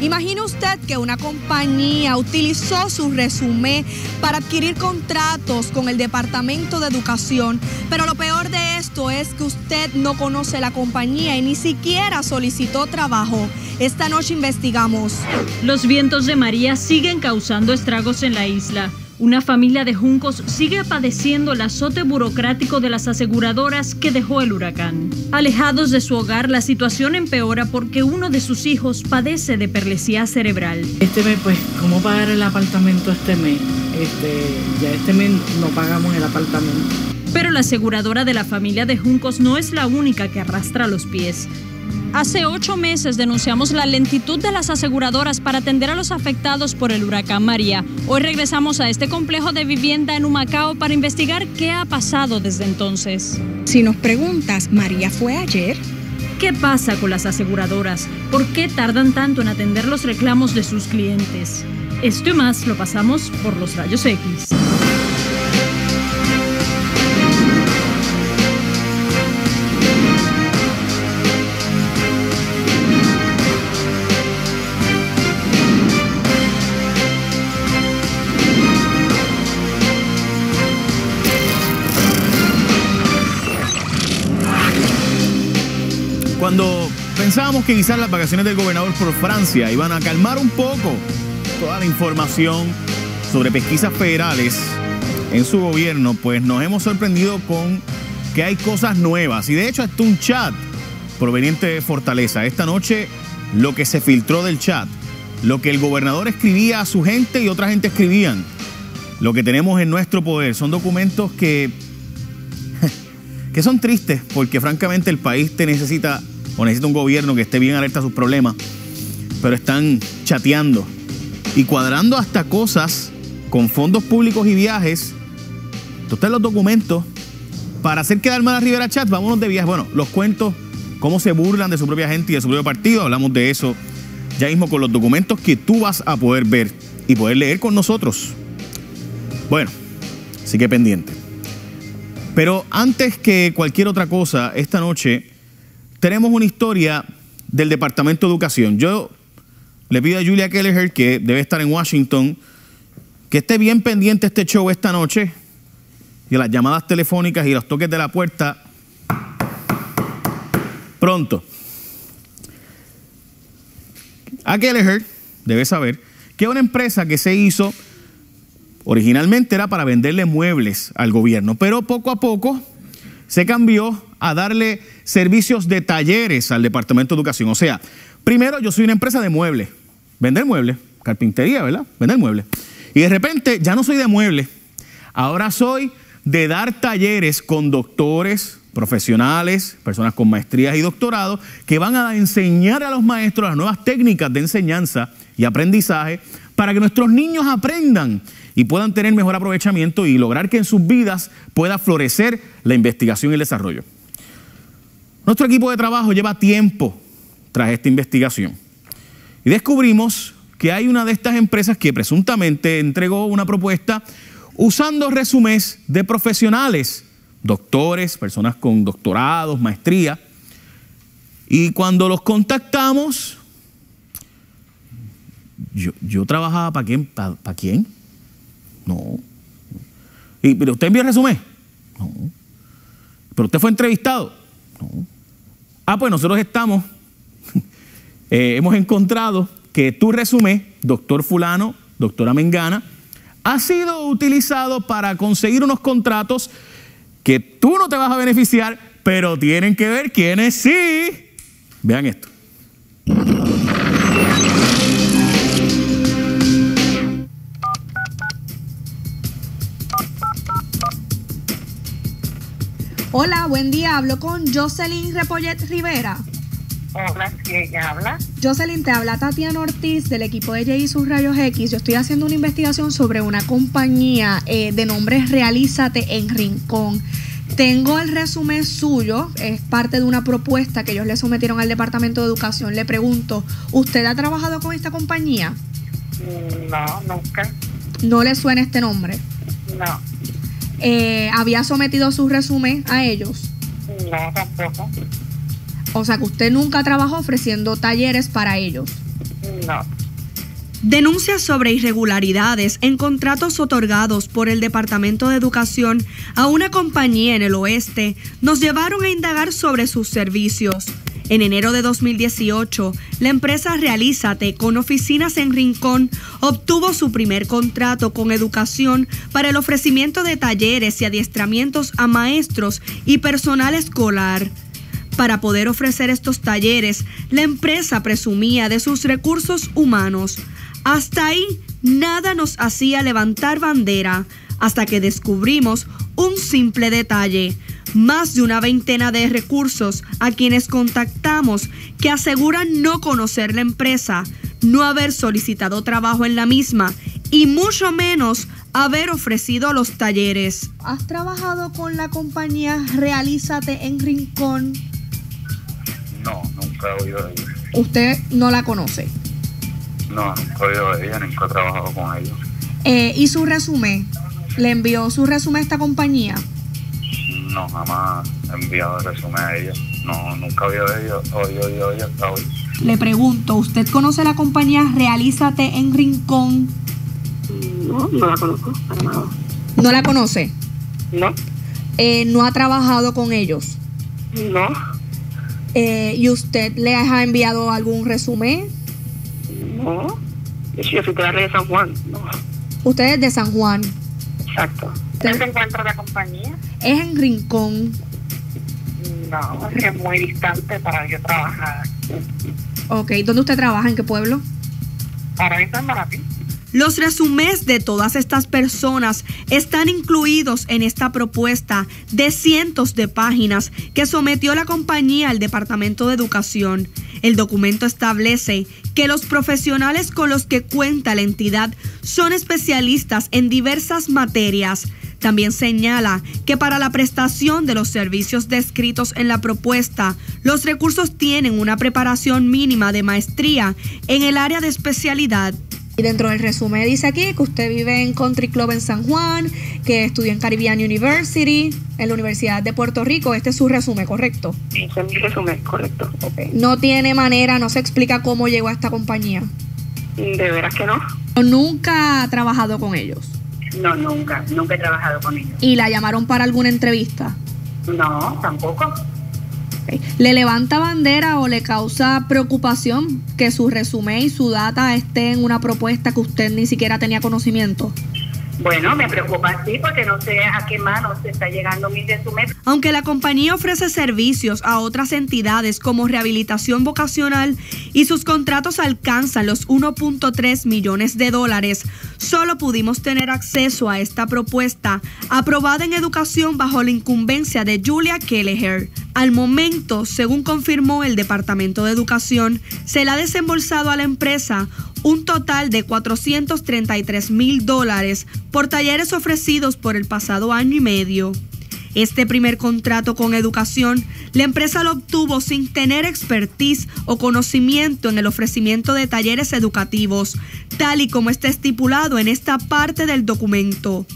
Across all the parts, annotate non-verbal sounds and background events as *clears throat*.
Imagine usted que una compañía utilizó su resumen para adquirir contratos con el Departamento de Educación, pero lo peor de esto es que usted no conoce la compañía y ni siquiera solicitó trabajo. Esta noche investigamos. Los vientos de María siguen causando estragos en la isla. Una familia de juncos sigue padeciendo el azote burocrático de las aseguradoras que dejó el huracán. Alejados de su hogar, la situación empeora porque uno de sus hijos padece de perlesía cerebral. Este mes, pues, ¿cómo pagar el apartamento este mes? Este, ya este mes no pagamos el apartamento. Pero la aseguradora de la familia de Juncos no es la única que arrastra los pies. Hace ocho meses denunciamos la lentitud de las aseguradoras para atender a los afectados por el huracán María. Hoy regresamos a este complejo de vivienda en Humacao para investigar qué ha pasado desde entonces. Si nos preguntas, ¿María fue ayer? ¿Qué pasa con las aseguradoras? ¿Por qué tardan tanto en atender los reclamos de sus clientes? Esto y más lo pasamos por los rayos X. pensábamos que quizás las vacaciones del gobernador por Francia iban a calmar un poco toda la información sobre pesquisas federales en su gobierno, pues nos hemos sorprendido con que hay cosas nuevas. Y de hecho, hasta un chat proveniente de Fortaleza. Esta noche, lo que se filtró del chat, lo que el gobernador escribía a su gente y otra gente escribían, lo que tenemos en nuestro poder, son documentos que *laughs* que son tristes porque francamente el país te necesita o necesita un gobierno que esté bien alerta a sus problemas, pero están chateando y cuadrando hasta cosas con fondos públicos y viajes. Entonces los documentos para hacer quedar mal a Rivera Chat, vámonos de viaje. Bueno, los cuentos, cómo se burlan de su propia gente y de su propio partido, hablamos de eso ya mismo con los documentos que tú vas a poder ver y poder leer con nosotros. Bueno, sigue pendiente. Pero antes que cualquier otra cosa, esta noche tenemos una historia del Departamento de Educación. Yo le pido a Julia Kelleher, que debe estar en Washington, que esté bien pendiente este show esta noche y las llamadas telefónicas y los toques de la puerta pronto. A Kelleher debe saber que una empresa que se hizo Originalmente era para venderle muebles al gobierno, pero poco a poco se cambió a darle servicios de talleres al Departamento de Educación. O sea, primero yo soy una empresa de muebles, vender muebles, carpintería, ¿verdad? Vender muebles. Y de repente ya no soy de muebles, ahora soy de dar talleres con doctores, profesionales, personas con maestrías y doctorados, que van a enseñar a los maestros las nuevas técnicas de enseñanza y aprendizaje para que nuestros niños aprendan y puedan tener mejor aprovechamiento y lograr que en sus vidas pueda florecer la investigación y el desarrollo. Nuestro equipo de trabajo lleva tiempo tras esta investigación y descubrimos que hay una de estas empresas que presuntamente entregó una propuesta usando resúmenes de profesionales, doctores, personas con doctorados, maestría, y cuando los contactamos, yo, trabajaba para quién, para quién, no. ¿Y, ¿Pero usted envió el resumen? No. ¿Pero usted fue entrevistado? No. Ah, pues nosotros estamos, *laughs* eh, hemos encontrado que tu resumen, doctor fulano, doctora Mengana, ha sido utilizado para conseguir unos contratos que tú no te vas a beneficiar, pero tienen que ver quiénes sí. Vean esto. Hola, buen día. Hablo con Jocelyn Repollet Rivera. Hola, ella habla? Jocelyn, te habla Tatiana Ortiz del equipo de J sus Rayos X. Yo estoy haciendo una investigación sobre una compañía eh, de nombre Realízate en Rincón. Tengo el resumen suyo, es parte de una propuesta que ellos le sometieron al Departamento de Educación. Le pregunto, ¿usted ha trabajado con esta compañía? No, nunca. ¿No le suena este nombre? No. Eh, había sometido su resumen a ellos. No, tampoco. O sea que usted nunca trabajó ofreciendo talleres para ellos. No. Denuncias sobre irregularidades en contratos otorgados por el Departamento de Educación a una compañía en el oeste nos llevaron a indagar sobre sus servicios. En enero de 2018, la empresa Realízate, con oficinas en Rincón, obtuvo su primer contrato con educación para el ofrecimiento de talleres y adiestramientos a maestros y personal escolar. Para poder ofrecer estos talleres, la empresa presumía de sus recursos humanos. Hasta ahí nada nos hacía levantar bandera, hasta que descubrimos un simple detalle. Más de una veintena de recursos a quienes contactamos que aseguran no conocer la empresa, no haber solicitado trabajo en la misma y mucho menos haber ofrecido los talleres. ¿Has trabajado con la compañía Realízate en Rincón? No, nunca he oído de ella. Usted no la conoce. No, nunca he oído de ella, nunca he trabajado con ellos. Eh, ¿Y su resumen? ¿Le envió su resumen a esta compañía? No, jamás he enviado el resumen a ella. No, nunca había oído, oído, oído hasta hoy. Le pregunto, ¿usted conoce la compañía Realízate en Rincón? No, no la conozco para nada. ¿No la conoce? No, Eh, ¿No ha trabajado con ellos? no, Eh, ¿Y usted le ha enviado algún resumen? no. Yo soy de la red de San Juan. No, Usted es de San Juan. exacto. ¿Dónde se encuentra la compañía? Es en Rincón. No, es que es muy distante para yo trabajar. Ok, ¿dónde usted trabaja? ¿En qué pueblo? Ahora mismo en Maratí. Los resumés de todas estas personas están incluidos en esta propuesta de cientos de páginas que sometió la compañía al Departamento de Educación. El documento establece que los profesionales con los que cuenta la entidad son especialistas en diversas materias. También señala que para la prestación de los servicios descritos en la propuesta, los recursos tienen una preparación mínima de maestría en el área de especialidad. Y dentro del resumen dice aquí que usted vive en Country Club en San Juan, que estudió en Caribbean University, en la Universidad de Puerto Rico. Este es su resumen, ¿correcto? Ese es mi resumen, correcto. No tiene manera, no se explica cómo llegó a esta compañía. De veras que no. Nunca ha trabajado con ellos. No, nunca. Nunca he trabajado con ellos. ¿Y la llamaron para alguna entrevista? No, tampoco. ¿Le levanta bandera o le causa preocupación que su resumen y su data esté en una propuesta que usted ni siquiera tenía conocimiento? Bueno, me preocupa sí porque no sé a qué manos está llegando mi resumen. Aunque la compañía ofrece servicios a otras entidades como rehabilitación vocacional y sus contratos alcanzan los 1.3 millones de dólares, solo pudimos tener acceso a esta propuesta aprobada en educación bajo la incumbencia de Julia Kelleher. Al momento, según confirmó el Departamento de Educación, se le ha desembolsado a la empresa un total de 433 mil dólares por talleres ofrecidos por el pasado año y medio. Este primer contrato con educación, la empresa lo obtuvo sin tener expertise o conocimiento en el ofrecimiento de talleres educativos, tal y como está estipulado en esta parte del documento.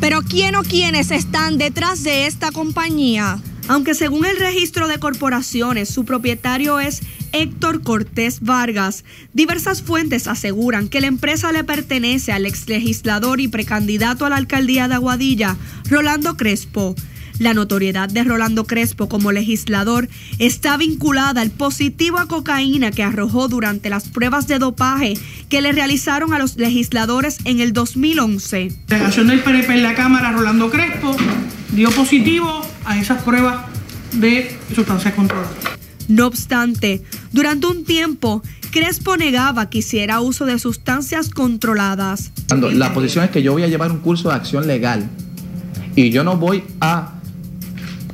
Pero ¿quién o quiénes están detrás de esta compañía? Aunque según el registro de corporaciones, su propietario es Héctor Cortés Vargas, diversas fuentes aseguran que la empresa le pertenece al ex legislador y precandidato a la alcaldía de Aguadilla, Rolando Crespo. La notoriedad de Rolando Crespo como legislador está vinculada al positivo a cocaína que arrojó durante las pruebas de dopaje que le realizaron a los legisladores en el 2011. delegación del PNP en la Cámara, Rolando Crespo, dio positivo a esas pruebas de sustancias controladas. No obstante, durante un tiempo, Crespo negaba que hiciera uso de sustancias controladas. Cuando La posición es que yo voy a llevar un curso de acción legal y yo no voy a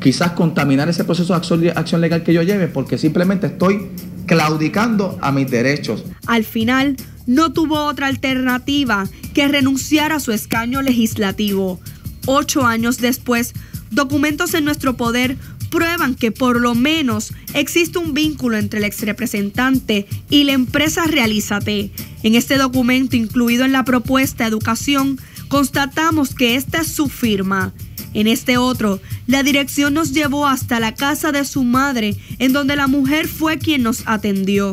quizás contaminar ese proceso de acción, legal que yo lleve porque simplemente estoy claudicando a mis derechos. Al final, no tuvo otra alternativa que renunciar a su escaño legislativo. Ocho años después, documentos en nuestro poder prueban que por lo menos existe un vínculo entre el exrepresentante y la empresa Realízate. En este documento incluido en la propuesta Educación, constatamos que esta es su firma. En este otro, la dirección nos llevó hasta la casa de su madre, en donde la mujer fue quien nos atendió.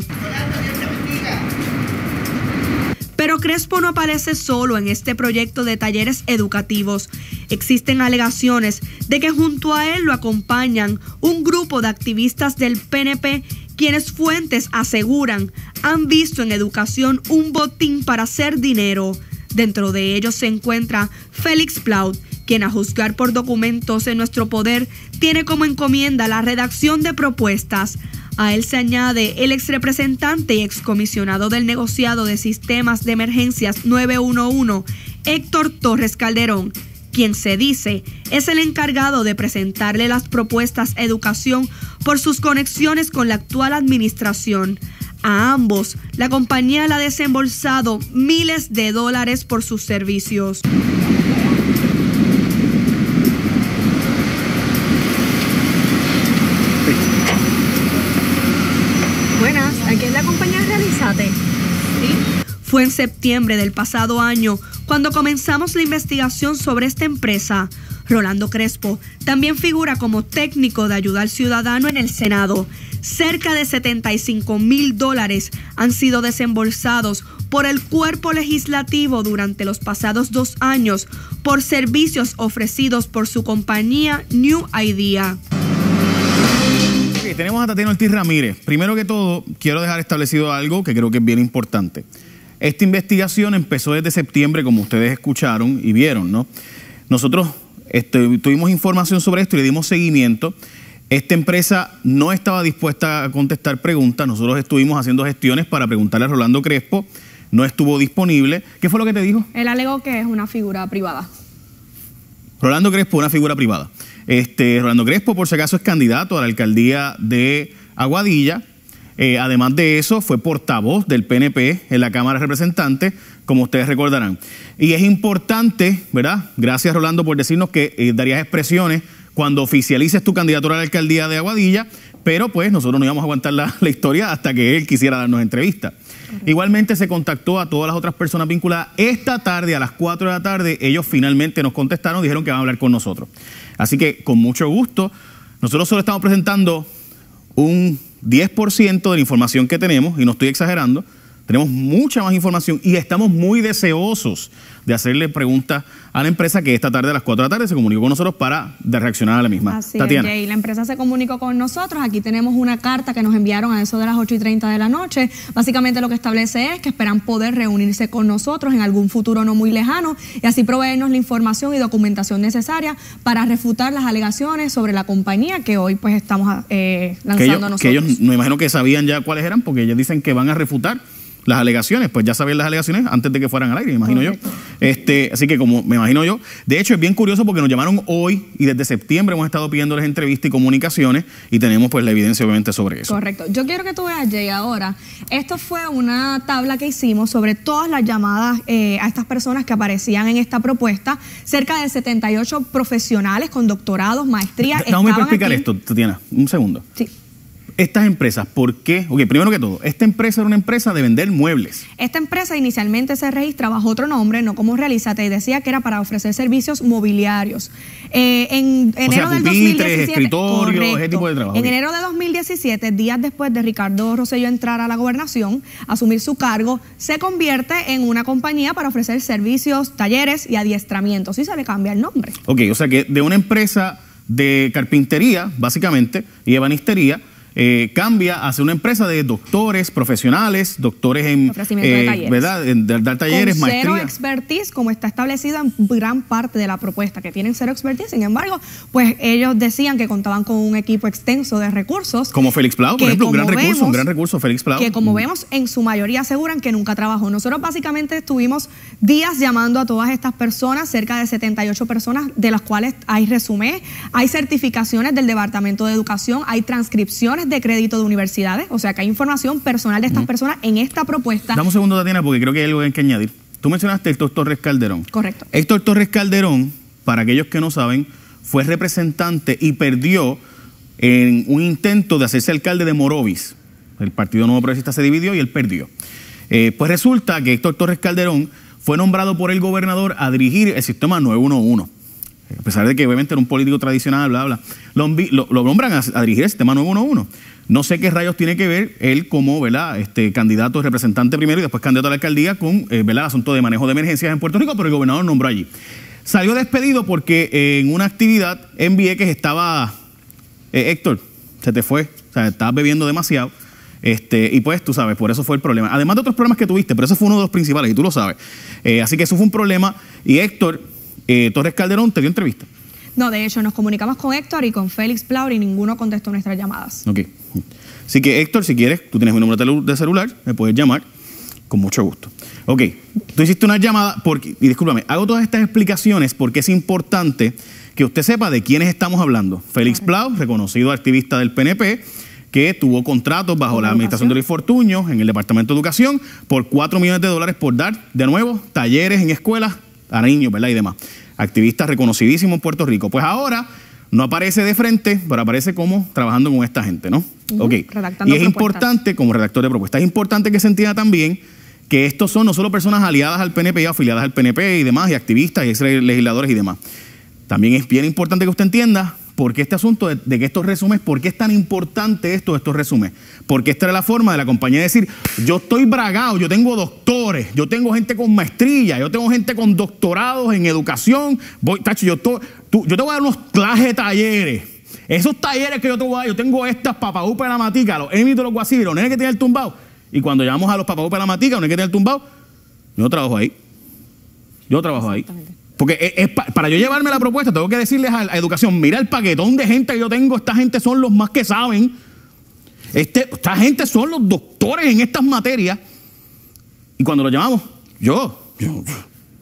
Crespo no aparece solo en este proyecto de talleres educativos. Existen alegaciones de que junto a él lo acompañan un grupo de activistas del PNP quienes fuentes aseguran han visto en educación un botín para hacer dinero. Dentro de ellos se encuentra Félix Plaut, quien a juzgar por documentos en nuestro poder tiene como encomienda la redacción de propuestas. A él se añade el ex representante y excomisionado del negociado de sistemas de emergencias 911, Héctor Torres Calderón, quien se dice es el encargado de presentarle las propuestas educación por sus conexiones con la actual administración. A ambos, la compañía le ha desembolsado miles de dólares por sus servicios. Buenas, aquí es la compañía Realizate. ¿Sí? Fue en septiembre del pasado año cuando comenzamos la investigación sobre esta empresa. Rolando Crespo también figura como técnico de ayuda al ciudadano en el Senado. Cerca de 75 mil dólares han sido desembolsados por el cuerpo legislativo durante los pasados dos años por servicios ofrecidos por su compañía New Idea. Tenemos a Tatiana Ortiz Ramírez. Primero que todo, quiero dejar establecido algo que creo que es bien importante. Esta investigación empezó desde septiembre, como ustedes escucharon y vieron, ¿no? Nosotros este, tuvimos información sobre esto y le dimos seguimiento. Esta empresa no estaba dispuesta a contestar preguntas. Nosotros estuvimos haciendo gestiones para preguntarle a Rolando Crespo. No estuvo disponible. ¿Qué fue lo que te dijo? Él alegó que es una figura privada. Rolando Crespo, una figura privada. Este, Rolando Crespo, por si acaso, es candidato a la alcaldía de Aguadilla. Eh, además de eso, fue portavoz del PNP en la Cámara de Representantes, como ustedes recordarán. Y es importante, ¿verdad? Gracias, Rolando, por decirnos que eh, darías expresiones cuando oficialices tu candidatura a la alcaldía de Aguadilla, pero pues nosotros no íbamos a aguantar la, *laughs* la historia hasta que él quisiera darnos entrevista. Igualmente se contactó a todas las otras personas vinculadas. Esta tarde, a las 4 de la tarde, ellos finalmente nos contestaron, dijeron que van a hablar con nosotros. Así que con mucho gusto, nosotros solo estamos presentando un 10% de la información que tenemos, y no estoy exagerando, tenemos mucha más información y estamos muy deseosos de hacerle preguntas a la empresa que esta tarde a las 4 de la tarde se comunicó con nosotros para de reaccionar a la misma. Así Tatiana. es, Jay. La empresa se comunicó con nosotros. Aquí tenemos una carta que nos enviaron a eso de las 8 y 30 de la noche. Básicamente lo que establece es que esperan poder reunirse con nosotros en algún futuro no muy lejano y así proveernos la información y documentación necesaria para refutar las alegaciones sobre la compañía que hoy pues estamos eh, lanzando que ellos, nosotros. que ellos me imagino que sabían ya cuáles eran porque ellos dicen que van a refutar las alegaciones, pues ya sabían las alegaciones antes de que fueran al aire, me imagino Correcto. yo. Este, así que como me imagino yo, de hecho es bien curioso porque nos llamaron hoy y desde septiembre hemos estado pidiéndoles entrevistas y comunicaciones y tenemos pues la evidencia obviamente sobre eso. Correcto. Yo quiero que tú veas, Jay, ahora. Esto fue una tabla que hicimos sobre todas las llamadas eh, a estas personas que aparecían en esta propuesta. Cerca de 78 profesionales con doctorados, maestrías. Vamos a estaban explicar aquí. esto, Tatiana, un segundo. Sí. Estas empresas, ¿por qué? Ok, primero que todo, esta empresa era una empresa de vender muebles. Esta empresa inicialmente se registra bajo otro nombre, no como Realízate, y decía que era para ofrecer servicios mobiliarios. Eh, en enero del pupitres, 2017. escritorios, ese correcto. tipo de trabajo, En enero de 2017, días después de Ricardo Rosselló entrar a la gobernación, asumir su cargo, se convierte en una compañía para ofrecer servicios, talleres y adiestramientos. Y se le cambia el nombre. Ok, o sea que de una empresa de carpintería, básicamente, y ebanistería, eh, cambia hacia una empresa de doctores profesionales, doctores en, Ofrecimiento de talleres. ¿verdad? En dar, dar talleres, con cero maestría. expertise, como está establecido en gran parte de la propuesta, que tienen cero expertise. Sin embargo, pues ellos decían que contaban con un equipo extenso de recursos. Como Félix Plau, por ejemplo, un gran recurso, un gran recurso, Félix Plau. Que como vemos, en su mayoría aseguran que nunca trabajó. Nosotros básicamente estuvimos días llamando a todas estas personas, cerca de 78 personas, de las cuales hay resumen, hay certificaciones del Departamento de Educación, hay transcripciones de crédito de universidades, o sea que hay información personal de estas personas en esta propuesta. Dame un segundo, Tatiana, porque creo que hay algo que hay que añadir. Tú mencionaste a Héctor Torres Calderón. Correcto. Héctor Torres Calderón, para aquellos que no saben, fue representante y perdió en un intento de hacerse alcalde de Morovis. El Partido Nuevo Progresista se dividió y él perdió. Eh, pues resulta que Héctor Torres Calderón fue nombrado por el gobernador a dirigir el sistema 911. A pesar de que obviamente era un político tradicional, bla, bla, lo, lo- lo nombran a, dirigir el sistema 911. No sé qué rayos tiene que ver él como ¿verdad? Este, candidato, representante primero y después candidato a la alcaldía con eh, ¿verdad? el asunto de manejo de emergencias en Puerto Rico, pero el gobernador nombró allí. Salió despedido porque eh, en una actividad en Vieques estaba eh, Héctor, se te fue, o sea, estabas bebiendo demasiado. Este, y pues tú sabes, por eso fue el problema. Además de otros problemas que tuviste, pero ese fue uno de los principales y tú lo sabes. Eh, así que eso fue un problema. Y Héctor eh, Torres Calderón te dio entrevista. No, de hecho, nos comunicamos con Héctor y con Félix Plaur y ninguno contestó nuestras llamadas. Ok. Así que Héctor, si quieres, tú tienes mi número de celular, me puedes llamar con mucho gusto. Ok, tú hiciste una llamada, porque, y discúlpame, hago todas estas explicaciones porque es importante que usted sepa de quiénes estamos hablando. Félix Plau, reconocido activista del PNP, que tuvo contratos bajo la administración de Luis Fortuño en el Departamento de Educación por 4 millones de dólares por dar, de nuevo, talleres en escuelas a niños, ¿verdad? Y demás. Activista reconocidísimo en Puerto Rico. Pues ahora no aparece de frente, pero aparece como trabajando con esta gente, ¿no? Redactando Y es propuestas. importante, como redactor de propuestas, es importante que se entienda también que estos son no solo personas aliadas al PNP y afiliadas al PNP y demás, y activistas y ex legisladores y demás. También es bien importante que usted entienda por qué este asunto de, que estos resúmenes, por qué es tan importante esto estos resúmenes. Porque esta era la forma de la compañía de decir, yo estoy bragado, yo tengo doctores, yo tengo gente con maestría, yo tengo gente con doctorados en educación, voy, tacho, yo, to- yo te voy a dar unos clases de talleres. Esos talleres que yo te voy a dar, yo tengo estas papaúpas de la matica, los de los guasiris, los nenes que tienen el tumbado. Y cuando llamamos a los papaúpas de la matica, los nenes que tienen el tumbado, yo trabajo ahí. Yo trabajo ahí. Porque es- pa- para yo llevarme la propuesta, tengo que decirles a, a educación, mira el paquetón de gente que yo tengo, esta gente son los más que saben. Este, esta gente son los doctores en estas materias. Y cuando lo llamamos, yo, yo,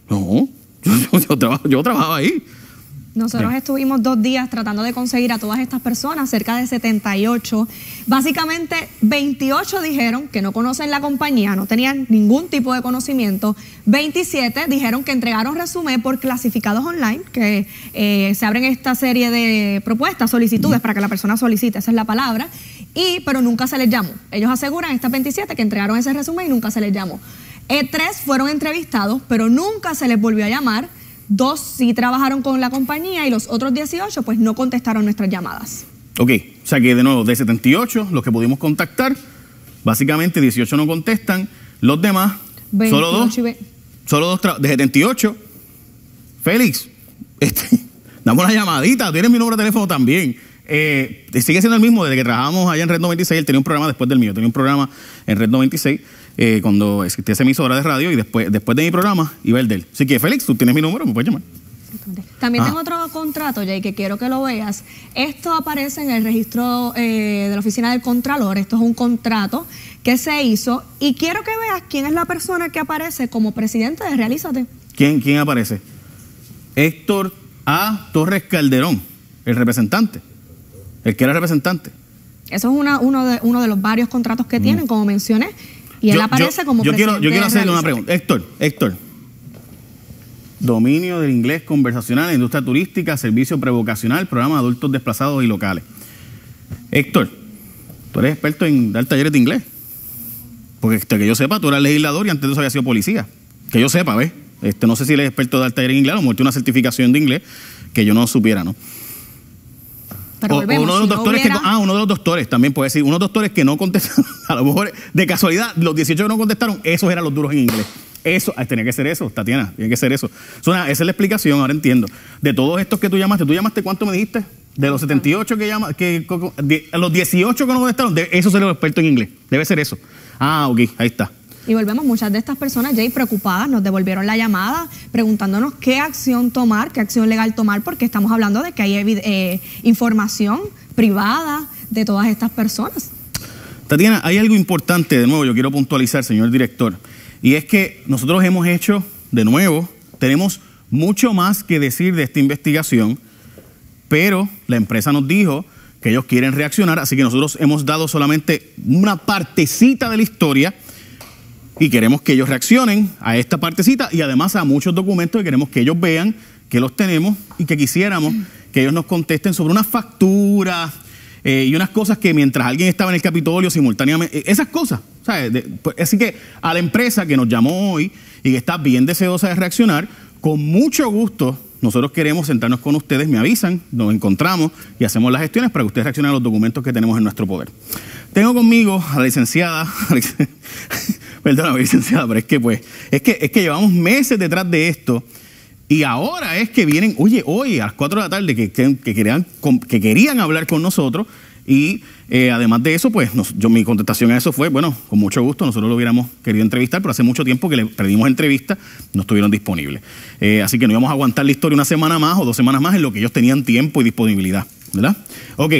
no, yo, *laughs* yo- yo trabajo, yo trabajo ahí. Nosotros Bien. estuvimos dos días tratando de conseguir a todas estas personas, cerca de 78. Básicamente, 28 dijeron que no conocen la compañía, no tenían ningún tipo de conocimiento. 27 dijeron que entregaron resumen por clasificados online, que eh, se abren esta serie de propuestas, solicitudes para que la persona solicite, esa es la palabra. Y, pero nunca se les llamó. Ellos aseguran, estas 27, que entregaron ese resumen y nunca se les llamó. Eh, tres fueron entrevistados, pero nunca se les volvió a llamar. Dos sí trabajaron con la compañía y los otros 18 pues no contestaron nuestras llamadas. Ok, o sea que de nuevo, de 78, los que pudimos contactar, básicamente 18 no contestan, los demás, solo dos, 28 y ve- solo dos, de 78. Félix, *laughs* este, dame una llamadita, tienes mi número de teléfono también. Eh, sigue siendo el mismo desde que trabajamos allá en Red 96, él tenía un programa después del mío, tenía un programa en Red 96 eh, cuando existía esa emisora de radio y después, después de mi programa iba el de él. Así que Félix, tú tienes mi número, me puedes llamar. También Ah. tengo otro contrato, Jay, que quiero que lo veas. Esto aparece en el registro eh, de la oficina del Contralor. Esto es un contrato que se hizo y quiero que veas quién es la persona que aparece como presidente de Realízate. ¿Quién, quién aparece? Héctor A. Torres Calderón, el representante, el que era representante. Eso es una, uno, de, uno de los varios contratos que tienen, como mencioné. Y él. Yo- aparece yo- como yo presidente quiero, yo quiero de hacerle una pregunta. Héctor, Héctor. Dominio del inglés conversacional, industria turística, servicio prevocacional, programa de adultos desplazados y locales. Héctor, tú eres experto en dar talleres de inglés. Porque este, que yo sepa, tú eras legislador y antes de eso había sido policía. Que yo sepa, ¿ves? Este, no sé si eres experto en dar talleres en inglés, lo mejor una certificación de inglés que yo no supiera, ¿no? Pero O- o volvemos, uno de los si no doctores hubiera- que ah uno de los doctores también puede decir unos doctores que no contestaron *laughs* a lo mejor de casualidad los 18 que no contestaron esos eran los duros en inglés. Eso ah, tenía que ser eso Tatiana tiene que ser eso. Suena- esa es la explicación ahora entiendo. De todos estos que tú llamaste tú llamaste cuánto me dijiste de los 78 que llama que de- los 18 que no contestaron de esos eran los expertos en inglés debe ser eso. Ah ok ahí está Y volvemos, muchas de estas personas, Jay, preocupadas, nos devolvieron la llamada preguntándonos qué acción tomar, qué acción legal tomar, porque estamos hablando de que hay eh, información privada de todas estas personas. Tatiana, hay algo importante, de nuevo, yo quiero puntualizar, señor director, y es que nosotros hemos hecho, de nuevo, tenemos mucho más que decir de esta investigación, pero la empresa nos dijo que ellos quieren reaccionar, así que nosotros hemos dado solamente una partecita de la historia y queremos que ellos reaccionen a esta partecita y además a muchos documentos que queremos que ellos vean, que los tenemos y que quisiéramos que ellos nos contesten sobre unas facturas eh, y unas cosas que mientras alguien estaba en el Capitolio simultáneamente, eh, esas cosas. pues, así que a la empresa que nos llamó hoy y que está bien deseosa de reaccionar, con mucho gusto nosotros queremos sentarnos con ustedes, me avisan, nos encontramos y hacemos las gestiones para que ustedes reaccionen a los documentos que tenemos en nuestro poder. Tengo conmigo a la licenciada, *laughs* perdóname licenciada, *laughs* pero es que pues, es que, es que llevamos meses detrás de esto y ahora es que vienen, oye, hoy a las 4 de la tarde que, que, que querían, que querían hablar con nosotros y eh, además de eso, pues yo, mi contestación a eso fue, bueno, con mucho gusto, nosotros lo hubiéramos querido entrevistar, pero hace mucho tiempo que le perdimos entrevista, no estuvieron disponibles. Eh, así que no íbamos a aguantar la historia una semana más o dos semanas más en lo que ellos tenían tiempo y disponibilidad, ¿verdad? Ok,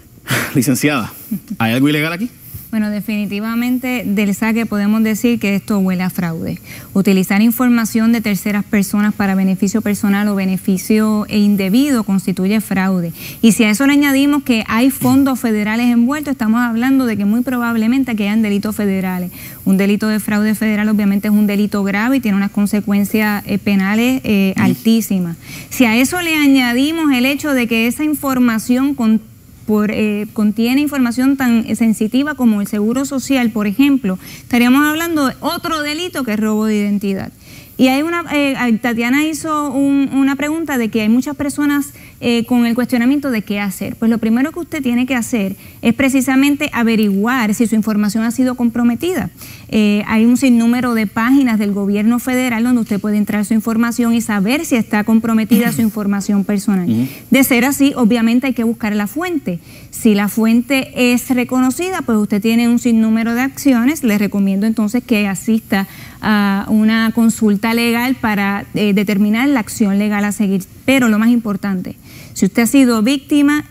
*sighs* licenciada, ¿hay algo ilegal aquí? Bueno, definitivamente del saque podemos decir que esto huele a fraude. Utilizar información de terceras personas para beneficio personal o beneficio indebido constituye fraude. Y si a eso le añadimos que hay fondos federales envueltos, estamos hablando de que muy probablemente aquí hayan delitos federales. Un delito de fraude federal obviamente es un delito grave y tiene unas consecuencias eh, penales eh, altísimas. Si a eso le añadimos el hecho de que esa información con por, eh, contiene información tan sensitiva como el seguro social, por ejemplo, estaríamos hablando de otro delito que es robo de identidad. Y hay una, eh, Tatiana hizo un- una pregunta de que hay muchas personas eh, con el cuestionamiento de qué hacer. Pues lo primero que usted tiene que hacer es precisamente averiguar si su información ha sido comprometida. Eh, hay un sinnúmero de páginas del gobierno federal donde usted puede entrar su información y saber si está comprometida su *clears throat* información personal. De ser así, obviamente hay que buscar la fuente. Si la fuente es reconocida, pues usted tiene un sinnúmero de acciones. Le recomiendo entonces que asista a una consulta legal para eh, determinar la acción legal a seguir. Pero lo más importante, si usted ha sido víctima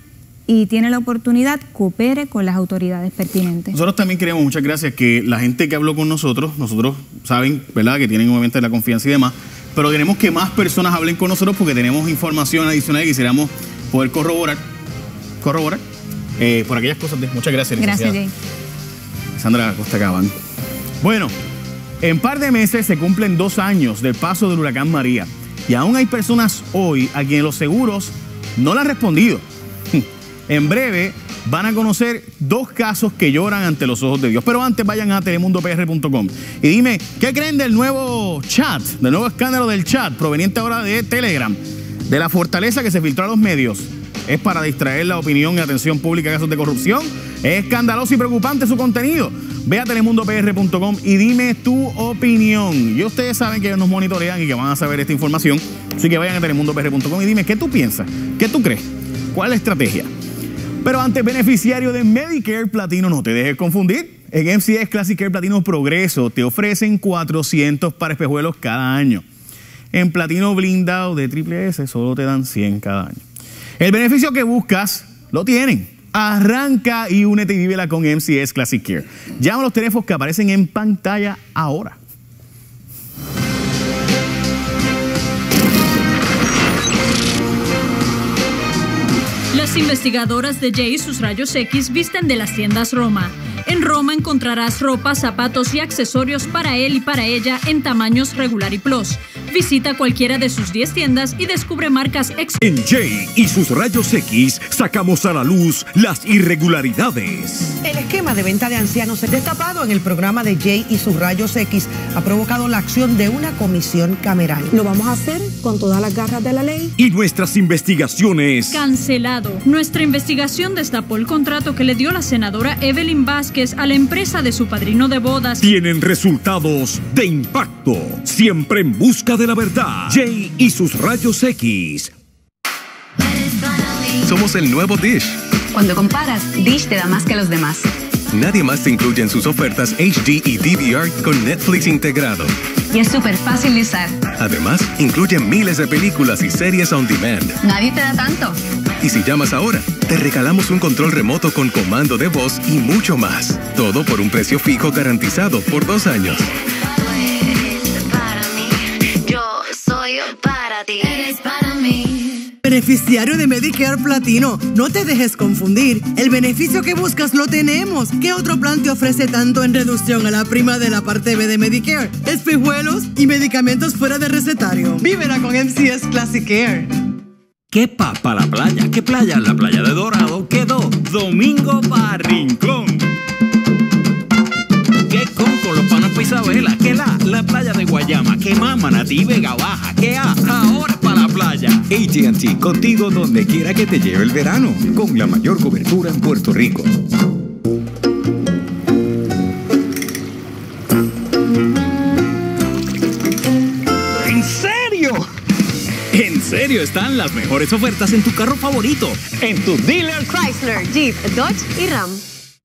y tiene la oportunidad, coopere con las autoridades pertinentes. Nosotros también queremos, muchas gracias, que la gente que habló con nosotros, nosotros saben, ¿verdad?, que tienen obviamente la confianza y demás, pero queremos que más personas hablen con nosotros porque tenemos información adicional y quisiéramos poder corroborar, corroborar eh, por aquellas cosas de... Muchas gracias, Gracias, licenciada. Jay. Sandra Costa Cabán. Bueno, en par de meses se cumplen dos años del paso del huracán María y aún hay personas hoy a quienes los seguros no le han respondido. En breve van a conocer dos casos que lloran ante los ojos de Dios. Pero antes vayan a telemundopr.com y dime, ¿qué creen del nuevo chat, del nuevo escándalo del chat proveniente ahora de Telegram, de la fortaleza que se filtró a los medios? ¿Es para distraer la opinión y atención pública en casos de corrupción? ¿Es escandaloso y preocupante su contenido? Ve a telemundopr.com y dime tu opinión. Y ustedes saben que ellos nos monitorean y que van a saber esta información. Así que vayan a telemundopr.com y dime qué tú piensas, qué tú crees, cuál es la estrategia. Pero antes, beneficiario de Medicare Platino, no te dejes confundir. En MCS Classic Care Platino Progreso te ofrecen 400 para espejuelos cada año. En Platino Blindado de Triple S solo te dan 100 cada año. El beneficio que buscas lo tienen. Arranca y únete y vívela con MCS Classic Care. Llama a los teléfonos que aparecen en pantalla ahora. Las investigadoras de Jay y sus rayos X visten de las tiendas Roma. En Roma encontrarás ropa, zapatos y accesorios para él y para ella en tamaños regular y plus. Visita cualquiera de sus 10 tiendas y descubre marcas ex En Jay y sus rayos X sacamos a la luz las irregularidades. El esquema de venta de ancianos destapado en el programa de Jay y sus rayos X ha provocado la acción de una comisión cameral. Lo vamos a hacer con todas las garras de la ley. Y nuestras investigaciones. Cancelado. Nuestra investigación destapó el contrato que le dio la senadora Evelyn Vázquez a la empresa de su padrino de bodas. Tienen resultados de impacto. Siempre en busca de la verdad. Jay y sus rayos X. Somos el nuevo Dish. Cuando comparas, Dish te da más que los demás. Nadie más te incluye en sus ofertas HD y DVR con Netflix integrado. Y es súper fácil de usar. Además, incluye miles de películas y series on demand. Nadie te da tanto. Y si llamas ahora, te regalamos un control remoto con comando de voz y mucho más. Todo por un precio fijo garantizado por dos años. Soy para ti. Eres para mí. Beneficiario de Medicare Platino, no te dejes confundir. El beneficio que buscas lo tenemos. ¿Qué otro plan te ofrece tanto en reducción a la prima de la parte B de Medicare? Espejuelos y medicamentos fuera de recetario. Vívela con MCS Classic Care. ¿Qué pa para la playa? ¿Qué playa? La playa de Dorado quedó Domingo para Rincón. ¿Qué Isabela? ¿Qué la? La playa de Guayama. Que más Manatí, Vega Baja, que ah, ahora para la playa. ATT, contigo donde quiera que te lleve el verano, con la mayor cobertura en Puerto Rico. ¿En serio? En serio, están las mejores ofertas en tu carro favorito, en tu dealer Chrysler, Jeep, Dodge y Ram.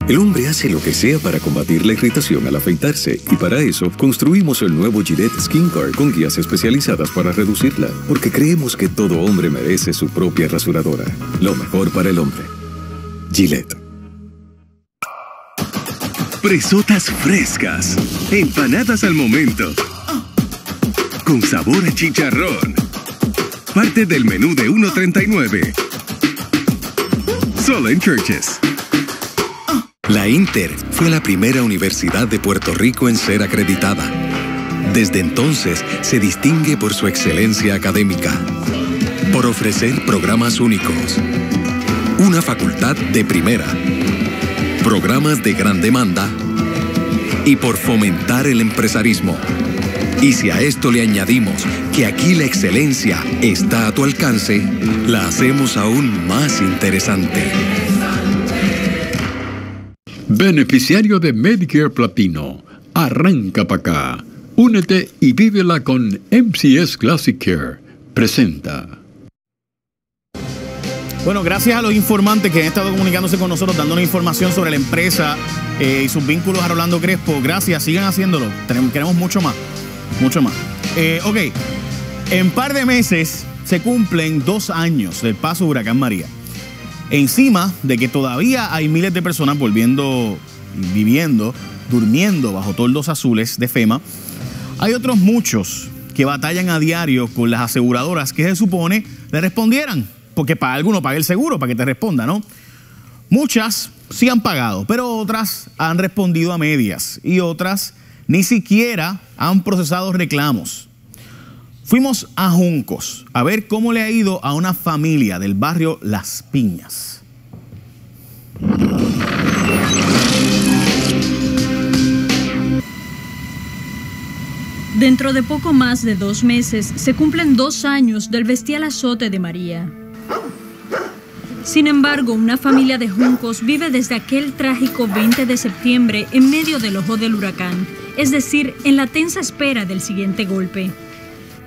El hombre hace lo que sea para combatir la irritación al afeitarse y para eso construimos el nuevo Gillette Skin Card con guías especializadas para reducirla, porque creemos que todo hombre merece su propia rasuradora. Lo mejor para el hombre. Gillette. Presotas frescas. Empanadas al momento. Con sabor a chicharrón. Parte del menú de 1.39. Solo en Churches. La Inter fue la primera universidad de Puerto Rico en ser acreditada. Desde entonces se distingue por su excelencia académica, por ofrecer programas únicos, una facultad de primera, programas de gran demanda y por fomentar el empresarismo. Y si a esto le añadimos que aquí la excelencia está a tu alcance, la hacemos aún más interesante. Beneficiario de Medicare Platino. Arranca para acá. Únete y vívela con MCS Classic Care. Presenta. Bueno, gracias a los informantes que han estado comunicándose con nosotros, dándonos información sobre la empresa eh, y sus vínculos a Rolando Crespo. Gracias, sigan haciéndolo. Queremos mucho más. Mucho más. Eh, ok, en par de meses se cumplen dos años del paso de Huracán María. Encima de que todavía hay miles de personas volviendo, viviendo, durmiendo bajo toldos azules de FEMA, hay otros muchos que batallan a diario con las aseguradoras que se supone le respondieran, porque para alguno pague el seguro, para que te responda, ¿no? Muchas sí han pagado, pero otras han respondido a medias y otras ni siquiera han procesado reclamos. Fuimos a Juncos a ver cómo le ha ido a una familia del barrio Las Piñas. Dentro de poco más de dos meses se cumplen dos años del bestial azote de María. Sin embargo, una familia de Juncos vive desde aquel trágico 20 de septiembre en medio del ojo del huracán, es decir, en la tensa espera del siguiente golpe.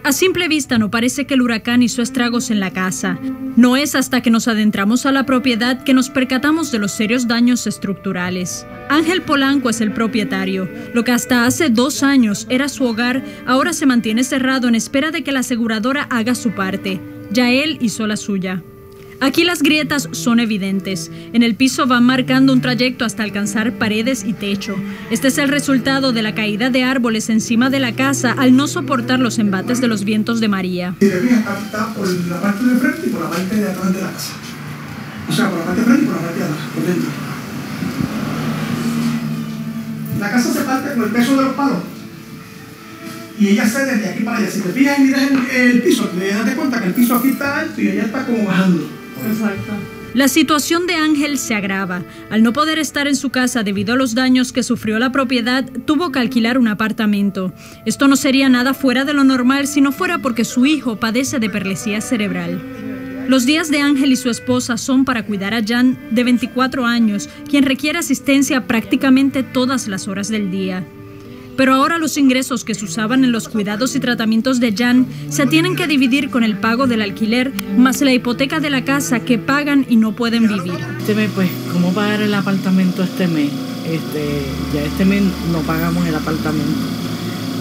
A simple vista no parece que el huracán hizo estragos en la casa. No es hasta que nos adentramos a la propiedad que nos percatamos de los serios daños estructurales. Ángel Polanco es el propietario. Lo que hasta hace dos años era su hogar, ahora se mantiene cerrado en espera de que la aseguradora haga su parte. Ya él hizo la suya. Aquí las grietas son evidentes. En el piso van marcando un trayecto hasta alcanzar paredes y techo. Este es el resultado de la caída de árboles encima de la casa al no soportar los embates de los vientos de María. Está, está por la parte de frente y por la parte de atrás de la casa. O sea, por la parte de frente y por la parte de atrás, por dentro. La casa se parte con el peso de los palos. Y ella se desde aquí para allá. Si te fijas y miras el, el piso, te das cuenta que el piso aquí está alto y ella está como bajando. La situación de Ángel se agrava. Al no poder estar en su casa debido a los daños que sufrió la propiedad, tuvo que alquilar un apartamento. Esto no sería nada fuera de lo normal si no fuera porque su hijo padece de perlesía cerebral. Los días de Ángel y su esposa son para cuidar a Jan, de 24 años, quien requiere asistencia prácticamente todas las horas del día. Pero ahora los ingresos que se usaban en los cuidados y tratamientos de Jan se tienen que dividir con el pago del alquiler más la hipoteca de la casa que pagan y no pueden vivir. Este mes, pues, ¿cómo pagar el apartamento este mes? Este, ya este mes no pagamos el apartamento.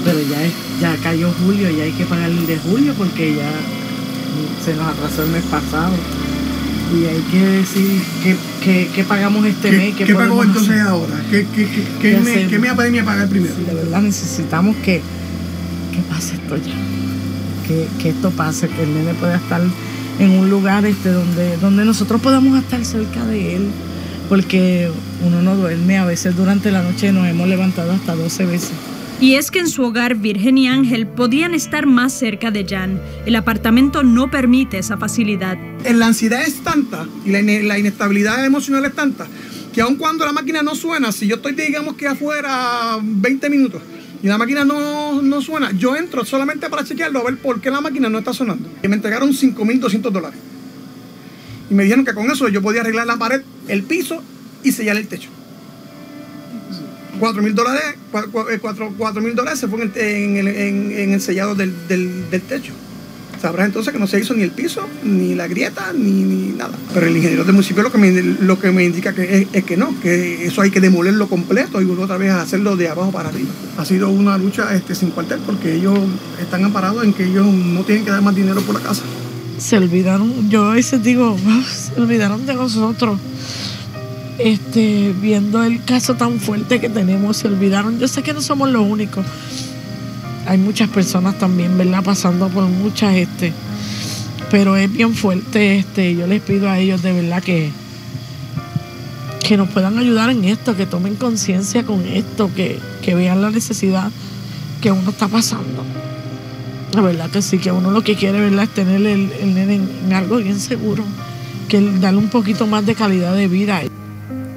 Pero ya, es, ya cayó julio y hay que pagar el de julio porque ya se nos atrasó el mes pasado. Y hay que decir qué, qué, qué pagamos este ¿Qué, mes. ¿qué pagó podemos entonces hacer. ahora? ¿Qué, qué, qué, qué, ¿Qué me, qué me apremia pagar primero? Sí, de verdad necesitamos que, que pase esto ya. Que, que esto pase, que el nene pueda estar en un lugar este donde, donde nosotros podamos estar cerca de él. Porque uno no duerme, a veces durante la noche nos hemos levantado hasta 12 veces. Y es que en su hogar Virgen y Ángel podían estar más cerca de Jan. El apartamento no permite esa facilidad. La ansiedad es tanta y la, ine- la inestabilidad emocional es tanta que aun cuando la máquina no suena, si yo estoy, digamos que afuera 20 minutos y la máquina no, no suena, yo entro solamente para chequearlo a ver por qué la máquina no está sonando. Y me entregaron 5.200 dólares. Y me dijeron que con eso yo podía arreglar la pared, el piso y sellar el techo. 4 mil dólares, 4 mil dólares se fue en el, en en- en el sellado del, del- del techo. Sabrás entonces que no se hizo ni el piso, ni la grieta, ni, ni nada. Pero el ingeniero del municipio lo que me, lo que me indica que es, es que no, que eso hay que demolerlo completo y volver otra vez a hacerlo de abajo para arriba. Ha sido una lucha este, sin cuartel porque ellos están amparados en que ellos no tienen que dar más dinero por la casa. se olvidaron, yo a veces digo, "Ah, se olvidaron de nosotros. Este, viendo el caso tan fuerte que tenemos, se olvidaron. Yo sé que no somos los únicos. Hay muchas personas también, ¿verdad? Pasando por muchas, este. Pero es bien fuerte, este. Yo les pido a ellos de verdad que, que nos puedan ayudar en esto, que tomen conciencia con esto, que, que vean la necesidad que uno está pasando. La verdad que sí, que uno lo que quiere ¿verdad? es tener el, nene en, algo bien seguro, que darle un poquito más de calidad de vida.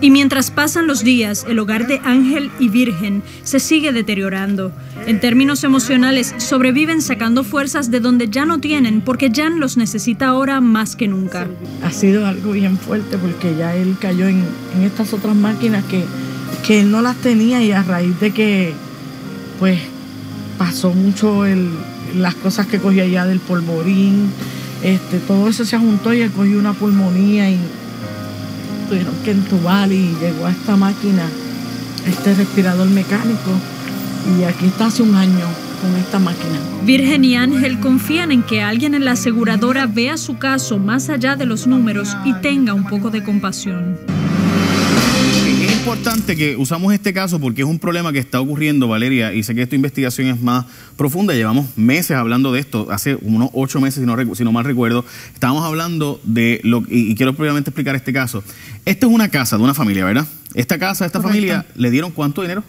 Y mientras pasan los días, el hogar de Ángel y Virgen se sigue deteriorando. En términos emocionales, sobreviven sacando fuerzas de donde ya no tienen, porque Jan los necesita ahora más que nunca. Ha sido algo bien fuerte porque ya él cayó en, en estas otras máquinas que, que él no las tenía y a raíz de que pues pasó mucho el, las cosas que cogió allá del polvorín, este, todo eso se juntó y él cogió una pulmonía y tuvieron que entubar y llegó a esta máquina, este respirador mecánico y aquí está hace un año con esta máquina. Virgen y Ángel confían en que alguien en la aseguradora vea su caso más allá de los números y tenga un poco de compasión. Importante que usamos este caso porque es un problema que está ocurriendo, Valeria, y sé que esta investigación es más profunda. Llevamos meses hablando de esto, hace unos ocho meses, si no, si no mal recuerdo. Estábamos hablando de lo y, y quiero previamente explicar este caso. Esta es una casa de una familia, ¿verdad? Esta casa, esta Correcto. familia, ¿le dieron cuánto dinero?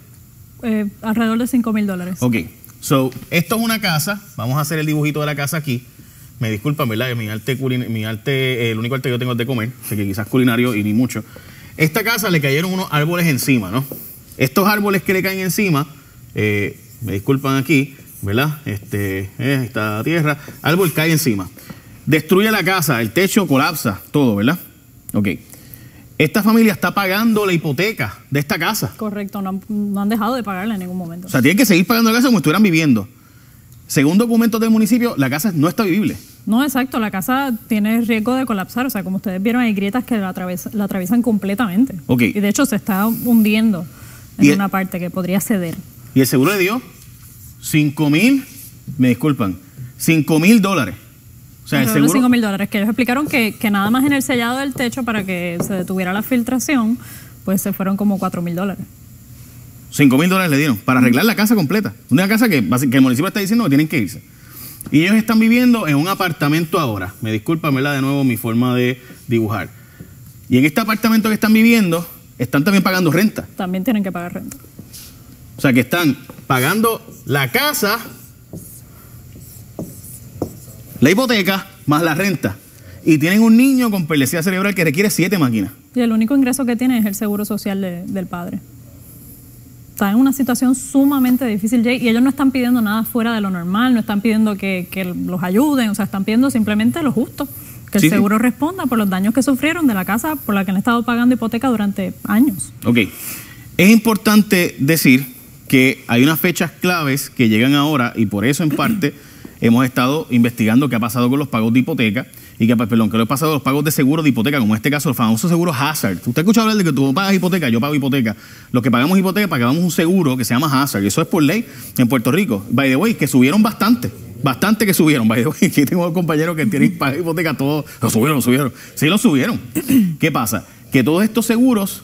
Eh, alrededor de 5 mil dólares. Ok, so, esto es una casa, vamos a hacer el dibujito de la casa aquí. Me disculpan, ¿verdad? Mi arte, mi arte eh, el único arte que yo tengo es de comer, así que quizás culinario y ni mucho. Esta casa le cayeron unos árboles encima, ¿no? Estos árboles que le caen encima, eh, me disculpan aquí, ¿verdad? Este, eh, esta tierra, árbol cae encima. Destruye la casa, el techo colapsa, todo, ¿verdad? Ok. Esta familia está pagando la hipoteca de esta casa. Correcto, no han, no han dejado de pagarla en ningún momento. O sea, tienen que seguir pagando la casa como si estuvieran viviendo. Según documentos del municipio, la casa no está vivible. No, exacto, la casa tiene riesgo de colapsar, o sea, como ustedes vieron, hay grietas que la, atraves- la atraviesan completamente. Y de hecho se está hundiendo en una parte que podría ceder. Y el seguro le dio 5 mil, me disculpan, 5 mil dólares. O sea, el de seguro... 5 mil dólares, que ellos explicaron que, que nada más en el sellado del techo para que se detuviera la filtración, pues se fueron como 4 mil dólares. 5 mil dólares le dieron para arreglar la casa completa. Una casa que, que el municipio está diciendo que tienen que irse. Y ellos están viviendo en un apartamento ahora. Me disculpan, ¿verdad? De nuevo mi forma de dibujar. Y en este apartamento que están viviendo, están también pagando renta. También tienen que pagar renta. O sea, que están pagando la casa, la hipoteca, más la renta. Y tienen un niño con perlesía cerebral que requiere siete máquinas. Y el único ingreso que tiene es el seguro social de- del padre. Está en una situación sumamente difícil, Jay, y ellos no están pidiendo nada fuera de lo normal, no están pidiendo que, que los ayuden, o sea, están pidiendo simplemente lo justo, que Sí, el sí. seguro responda por los daños que sufrieron de la casa por la que han estado pagando hipoteca durante años. Ok. Es importante decir que hay unas fechas claves que llegan ahora y por eso en parte *clears throat* hemos estado investigando qué ha pasado con los pagos de hipoteca y que, perdón, que lo ha pasado los pagos de seguro de hipoteca, como en este caso los famosos seguros Hazard. Usted escucha hablar de que tú pagas hipoteca, yo pago hipoteca. Los que pagamos hipoteca pagamos un seguro que se llama Hazard y eso es por ley en Puerto Rico. By the way, que subieron bastante. Bastante que subieron, by the way. *laughs* Aquí tengo compañeros que tienen paga hipoteca, todos lo subieron, lo subieron. Sí, lo subieron. *clears throat* ¿Qué pasa? Que todos estos seguros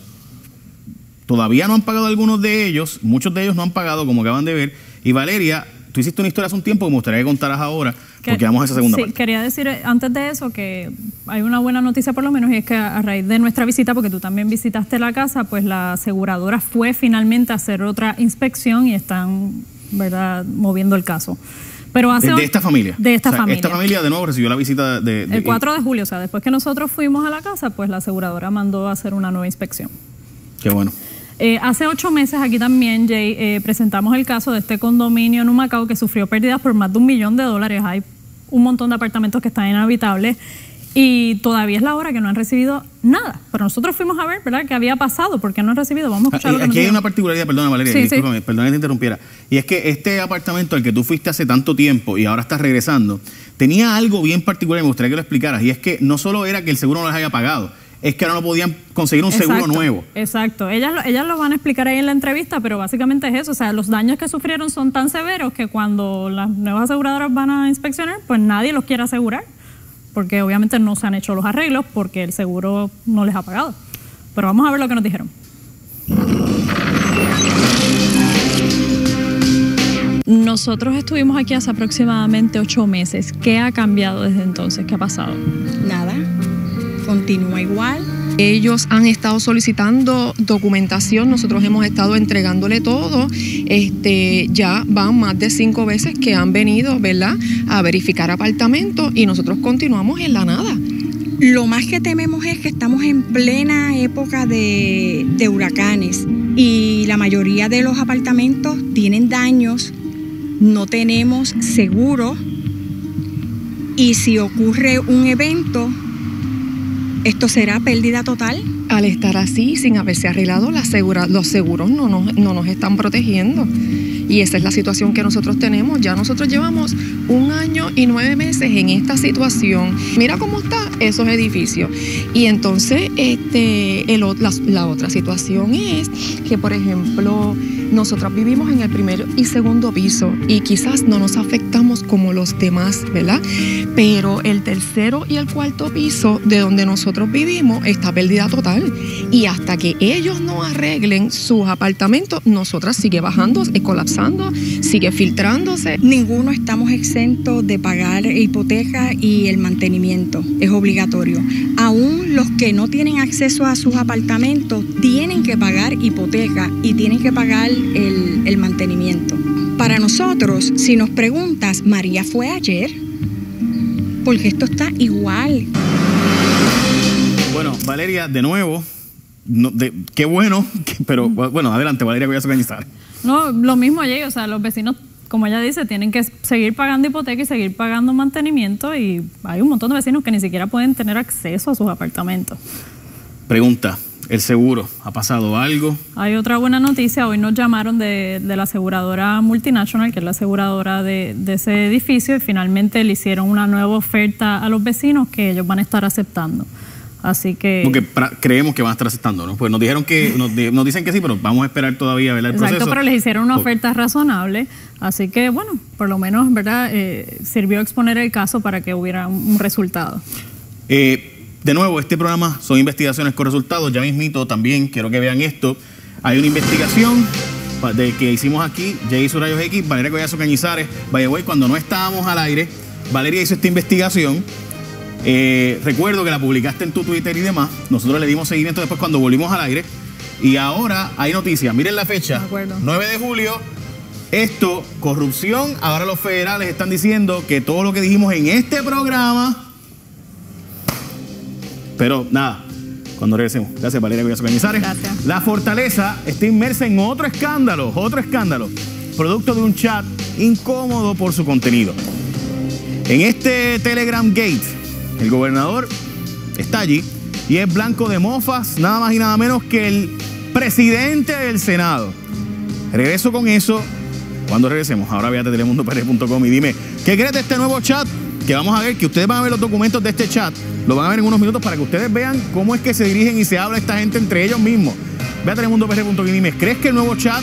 Todavía no han pagado algunos de ellos, muchos de ellos no han pagado, como acaban de ver. Y Valeria, tú hiciste una historia hace un tiempo que me gustaría que contaras ahora, porque vamos a esa segunda sí, parte. quería decir eh, antes de eso que hay una buena noticia por lo menos y es que a raíz de nuestra visita, porque tú también visitaste la casa, pues la aseguradora fue finalmente a hacer otra inspección y están, ¿verdad?, moviendo el caso. Pero hace De, esta familia. De esta O sea, familia. Esta familia de nuevo recibió la visita de... de- El 4 de julio, o sea, después que nosotros fuimos a la casa, pues la aseguradora mandó a hacer una nueva inspección. Qué bueno. Eh, hace ocho meses aquí también, Jay, eh, presentamos el caso de este condominio en Humacao que sufrió pérdidas por más de un millón de dólares. Hay un montón de apartamentos que están inhabitables y todavía es la hora que no han recibido nada. Pero nosotros fuimos a ver, ¿verdad?, qué había pasado, porque no han recibido. Vamos a escuchar lo que Aquí nos hay una particularidad, perdona Valeria, Sí, sí. discúlpame, perdona que te interrumpiera. Y es que este apartamento al que tú fuiste hace tanto tiempo y ahora estás regresando, tenía algo bien particular y me gustaría que lo explicaras. Y es que no solo era que el seguro no les haya pagado, es que ahora no podían conseguir un seguro nuevo. Exacto. Ellas, ellas lo van a explicar ahí en la entrevista, pero básicamente es eso. O sea, los daños que sufrieron son tan severos que cuando las nuevas aseguradoras van a inspeccionar, pues nadie los quiere asegurar. Porque obviamente no se han hecho los arreglos porque el seguro no les ha pagado. Pero vamos a ver lo que nos dijeron. Nosotros estuvimos aquí hace aproximadamente ocho meses. ¿Qué ha cambiado desde entonces? ¿Qué ha pasado? Continúa igual. Ellos han estado solicitando documentación, nosotros hemos estado entregándole todo. Este, ya van más de cinco veces que han venido, ¿verdad?, a verificar apartamentos y nosotros continuamos en la nada. Lo más que tememos es que estamos en plena época de, de huracanes y la mayoría de los apartamentos tienen daños, no tenemos seguro y si ocurre un evento, esto será pérdida total. Al estar así, sin haberse arreglado, los seguros no nos, no nos están protegiendo. Y esa es la situación que nosotros tenemos. Ya nosotros llevamos un año y nueve meses en esta situación. Mira cómo están esos edificios. Y entonces, este, la otra situación es que, por ejemplo, nosotros vivimos en el primer y segundo piso y quizás no nos afectamos como los demás, ¿verdad? Pero el tercero y el cuarto piso de donde nosotros vivimos está pérdida total. Y hasta que ellos no arreglen sus apartamentos, nosotras sigue bajando, eh, colapsando, sigue filtrándose. Ninguno estamos exentos de pagar hipoteca y el mantenimiento. Es obligatorio. Aún los que no tienen acceso a sus apartamentos tienen que pagar hipoteca y tienen que pagar el, el mantenimiento. Para nosotros, si nos preguntas, María fue ayer, porque esto está igual. Bueno, Valeria, de nuevo, no- de- qué bueno, *laughs* que- pero bueno, adelante, Valeria Collazo Cañizares. No, lo mismo allí, o sea, los vecinos, como ella dice, tienen que seguir pagando hipoteca y seguir pagando mantenimiento y hay un montón de vecinos que ni siquiera pueden tener acceso a sus apartamentos. Pregunta, ¿el seguro ha pasado algo? Hay otra buena noticia, hoy nos llamaron de, de la aseguradora Multinational, que es la aseguradora de, de ese edificio, y finalmente le hicieron una nueva oferta a los vecinos que ellos van a estar aceptando. Así que... Porque creemos que van a estar aceptando, ¿no? Pues nos dijeron que, nos, di- nos dicen que sí, pero vamos a esperar todavía, ¿verdad? El Exacto, proceso. pero les hicieron una oferta razonable, así que bueno, por lo menos, ¿verdad? Eh, sirvió exponer el caso para que hubiera un un resultado. Eh, de nuevo, este programa son investigaciones con resultados. Ya mismito también quiero que vean esto. Hay una investigación de que hicimos aquí, Jay hizo Rayos X, Valeria Collazo Cañizares. Vaya, güey, cuando no estábamos al aire, Valeria hizo esta investigación. Eh, recuerdo que la publicaste en tu Twitter y demás. Nosotros le dimos seguimiento después cuando volvimos al aire. Y ahora hay noticias. Miren la fecha. 9 de julio. Esto, corrupción. Ahora los federales están diciendo que todo lo que dijimos en este programa pero nada, cuando regresemos. Gracias, Valeria Collazo Cañizares. La Fortaleza está inmersa en otro escándalo, otro escándalo, producto de un chat incómodo por su contenido. En este Telegram Gate, el gobernador está allí y es blanco de mofas, nada más y nada menos que el presidente del Senado. Regreso con eso cuando regresemos. Ahora véate a telemundopr.com y dime, ¿qué crees de este nuevo chat? Que vamos a ver, que ustedes van a ver los documentos de este chat. Lo van a ver en unos minutos para que ustedes vean cómo es que se dirigen y se habla esta gente entre ellos mismos. Ve a telemundopr.com ¿crees que el nuevo chat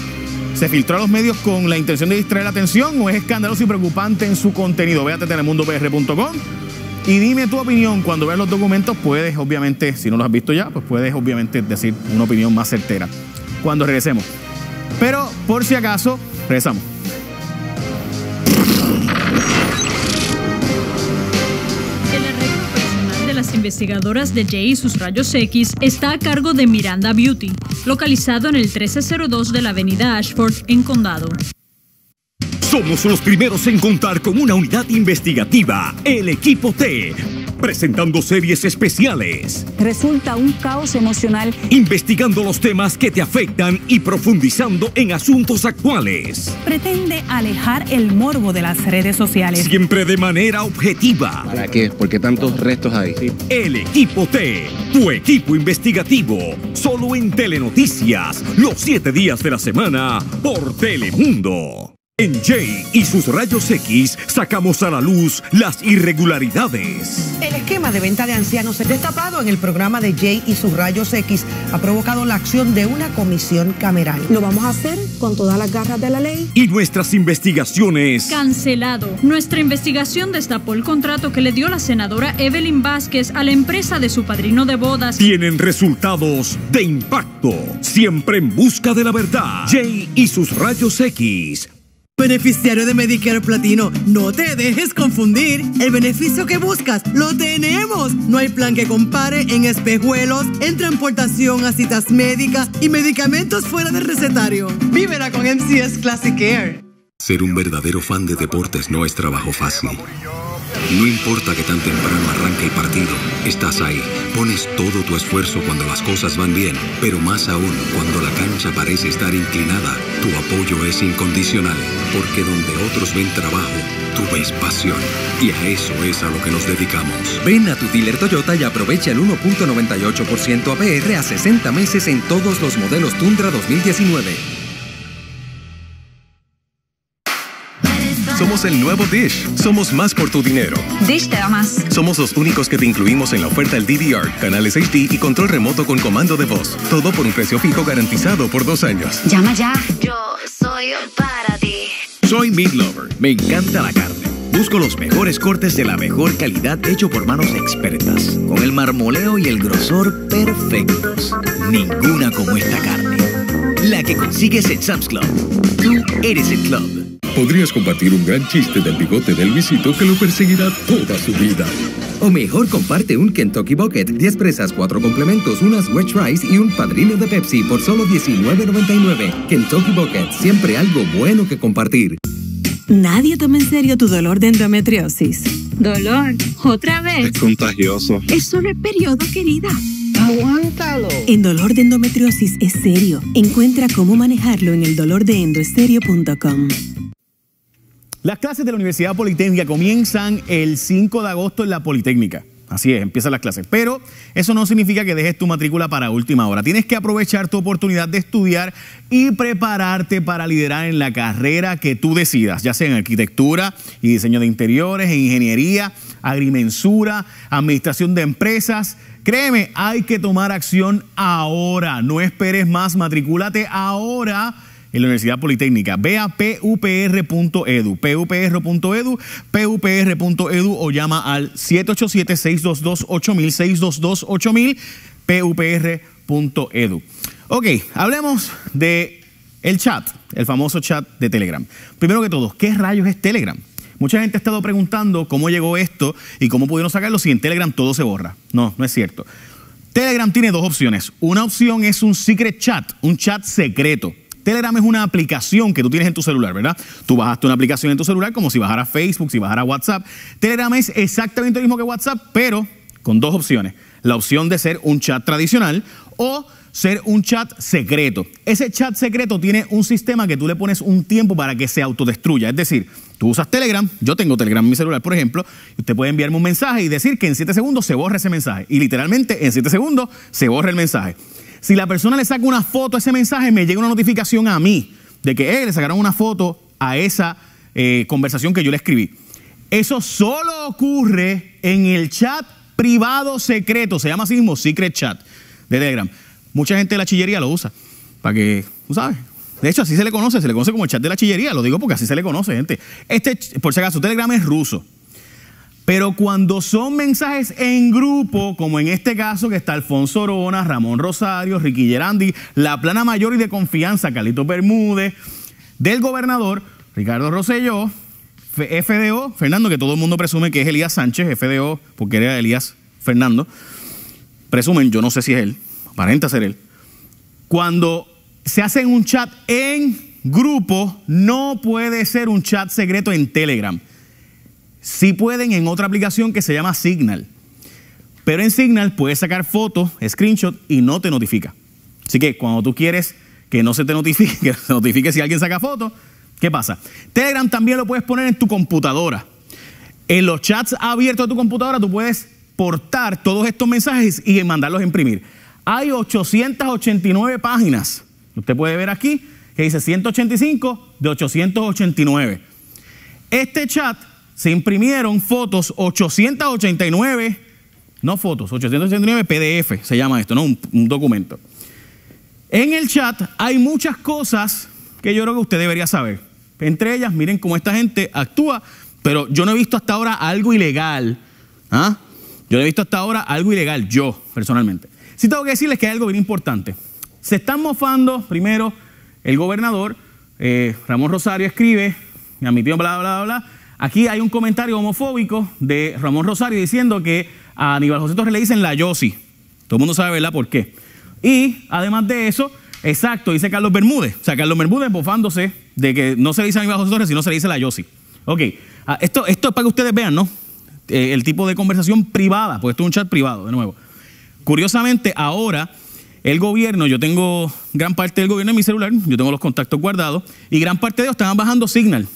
se filtró a los medios con la intención de distraer la atención o es escandaloso y preocupante en su contenido? Véate a telemundopr.com y dime tu opinión. Cuando veas los documentos, puedes, obviamente, si no los has visto ya, pues puedes, obviamente, decir una opinión más certera. Cuando regresemos. Pero, por si acaso, regresamos. Investigadoras de Jay y sus rayos X está a cargo de Miranda Beauty, localizado en el 1302 de la avenida Ashford, en Condado. Somos los primeros en contar con una unidad investigativa, el equipo T. presentando series especiales, Resulta un caos emocional. investigando los temas que te afectan y profundizando en asuntos actuales. Pretende alejar el morbo de las redes sociales. Siempre de manera objetiva. ¿Para qué? ¿Por qué tantos restos hay? El equipo T, tu equipo investigativo, solo en Telenoticias, los siete días de la semana por Telemundo. En Jay y sus rayos X sacamos a la luz las irregularidades. El esquema de venta de ancianos destapado en el programa de Jay y sus rayos X ha provocado la acción de una comisión cameral. Lo vamos a hacer con todas las garras de la ley. Y nuestras investigaciones Cancelado. Nuestra investigación destapó el contrato que le dio la senadora Evelyn Vázquez a la empresa de su padrino de bodas. tienen resultados de impacto. Siempre en busca de la verdad. Jay y sus rayos X. Beneficiario de Medicare Platino, no te dejes confundir. El beneficio que buscas lo tenemos. No hay plan que compare en espejuelos, en transportación a citas médicas y medicamentos fuera del recetario. Vívela con MCS Classic Care. Ser un verdadero fan de deportes no es trabajo fácil. No importa que tan temprano arranque el partido, estás ahí. Pones todo tu esfuerzo cuando las cosas van bien, pero más aún cuando la cancha parece estar inclinada, tu apoyo es incondicional, porque donde otros ven trabajo, tú ves pasión. Y a eso es a lo que nos dedicamos. Ven a tu dealer Toyota y aprovecha el 1.98% APR a 60 meses en todos los modelos Tundra 2019. Somos el nuevo Dish. Somos más por tu dinero. Dish te da más. Somos los únicos que te incluimos en la oferta del DVR, canales HD y control remoto con comando de voz. Todo por un precio fijo garantizado por dos años. Llama ya. Yo soy para ti. Soy Meat Lover. Me encanta la carne. Busco los mejores cortes de la mejor calidad hecho por manos expertas, con el marmoleo y el grosor perfectos. Ninguna como esta carne. La que consigues en Sam's Club. Tú eres el club. Podrías compartir un gran chiste del bigote del Luisito que lo perseguirá toda su vida. O mejor, comparte un Kentucky Bucket, 10 presas, 4 complementos, unas wedge fries y un padrino de Pepsi por solo $19.99. Kentucky Bucket, siempre algo bueno que compartir. Nadie toma en serio tu dolor de endometriosis. Dolor, otra vez. contagioso. Es solo el periodo, querida. Aguántalo. En dolor de endometriosis es serio. Encuentra cómo manejarlo en el dolordeendoestereo.com. Las clases de la Universidad Politécnica comienzan el 5 de agosto en la Politécnica. Así es, empiezan las clases. Pero eso no significa que dejes tu matrícula para última hora. Tienes que aprovechar tu oportunidad de estudiar y prepararte para liderar en la carrera que tú decidas, ya sea en arquitectura y diseño de interiores, en ingeniería, agrimensura, administración de empresas. Créeme, hay que tomar acción ahora. No esperes más, matricúlate ahora en la Universidad Politécnica. Ve a pupr.edu, pupr.edu, pupr.edu o llama al 787-622-8000, 622-8000, pupr.edu. Ok, hablemos de el chat, el famoso chat de Telegram. Primero que todo, ¿qué rayos es Telegram? Mucha gente ha estado preguntando cómo llegó esto y cómo pudieron sacarlo si en Telegram todo se borra. No, no es cierto. Telegram tiene dos opciones. Una opción es un secret chat, un chat secreto. Telegram es una aplicación que tú tienes en tu celular, ¿verdad? Tú bajaste una aplicación en tu celular como si bajara Facebook, si bajara WhatsApp. Telegram es exactamente lo mismo que WhatsApp, pero con dos opciones. La opción de ser un chat tradicional o ser un chat secreto. Ese chat secreto tiene un sistema que tú le pones un tiempo para que se autodestruya. Es decir, tú usas Telegram, yo tengo Telegram en mi celular, por ejemplo, y usted puede enviarme un mensaje y decir que en 7 segundos se borra ese mensaje. Y literalmente en 7 segundos se borra el mensaje. Si la persona le saca una foto a ese mensaje, me llega una notificación a mí de que eh, le sacaron una foto a esa eh, conversación que yo le escribí. Eso solo ocurre en el chat privado secreto, se llama así mismo Secret Chat de Telegram. Mucha gente de la chillería lo usa, para que, tú sabes. De hecho, así se le conoce, se le conoce como el chat de la chillería, lo digo porque así se le conoce, gente. Este, por si acaso, Telegram es ruso. Pero cuando son mensajes en grupo, como en este caso que está Alfonso Orona, Ramón Rosario, Ricky Gerandi, la plana mayor y de confianza, Carlito Bermúdez, del gobernador, Ricardo Rosselló, FDO, Fernando, que todo el mundo presume que es Elías Sánchez, FDO, porque era Elías Fernando, presumen, yo no sé si es él, aparenta ser él. Cuando se hace un chat en grupo, no puede ser un chat secreto en Telegram. Sí pueden en otra aplicación que se llama Signal. pero en Signal puedes sacar fotos, screenshot y no te notifica. Así que cuando tú quieres que no se te notifique, *laughs* que se notifique si alguien saca fotos, ¿qué pasa? Telegram también lo puedes poner en tu computadora. En los chats abiertos de tu computadora tú puedes portar todos estos mensajes y mandarlos a imprimir. Hay 889 páginas. Usted puede ver aquí que dice 185 de 889. Este chat se imprimieron fotos 889, no fotos, 889 PDF se llama esto, ¿no? Un, documento. En el chat hay muchas cosas que yo creo que usted debería saber. Entre ellas, miren cómo esta gente actúa, pero yo no he visto hasta ahora algo ilegal. ¿Ah? Yo no he visto hasta ahora algo ilegal, yo personalmente. Sí tengo que decirles que hay algo bien importante. Se están mofando, primero, el gobernador, eh, Ramón Rosario escribe, mi admitió bla, bla, bla, bla. Aquí hay un comentario homofóbico de Ramón Rosario diciendo que a Aníbal José Torres le dicen la Yossi. Todo el mundo sabe, ¿verdad? ¿Por qué? Y además de eso, exacto, dice Carlos Bermúdez. O sea, Carlos Bermúdez bofándose de que no se dice a Aníbal José Torres, sino se le dice la Yossi. Ok, ah, esto, esto es para que ustedes vean, ¿no? Eh, el tipo de conversación privada, porque esto es un chat privado, de nuevo. Curiosamente, ahora el gobierno, yo tengo gran parte del gobierno en mi celular, yo tengo los contactos guardados, y gran parte de ellos estaban bajando Signal.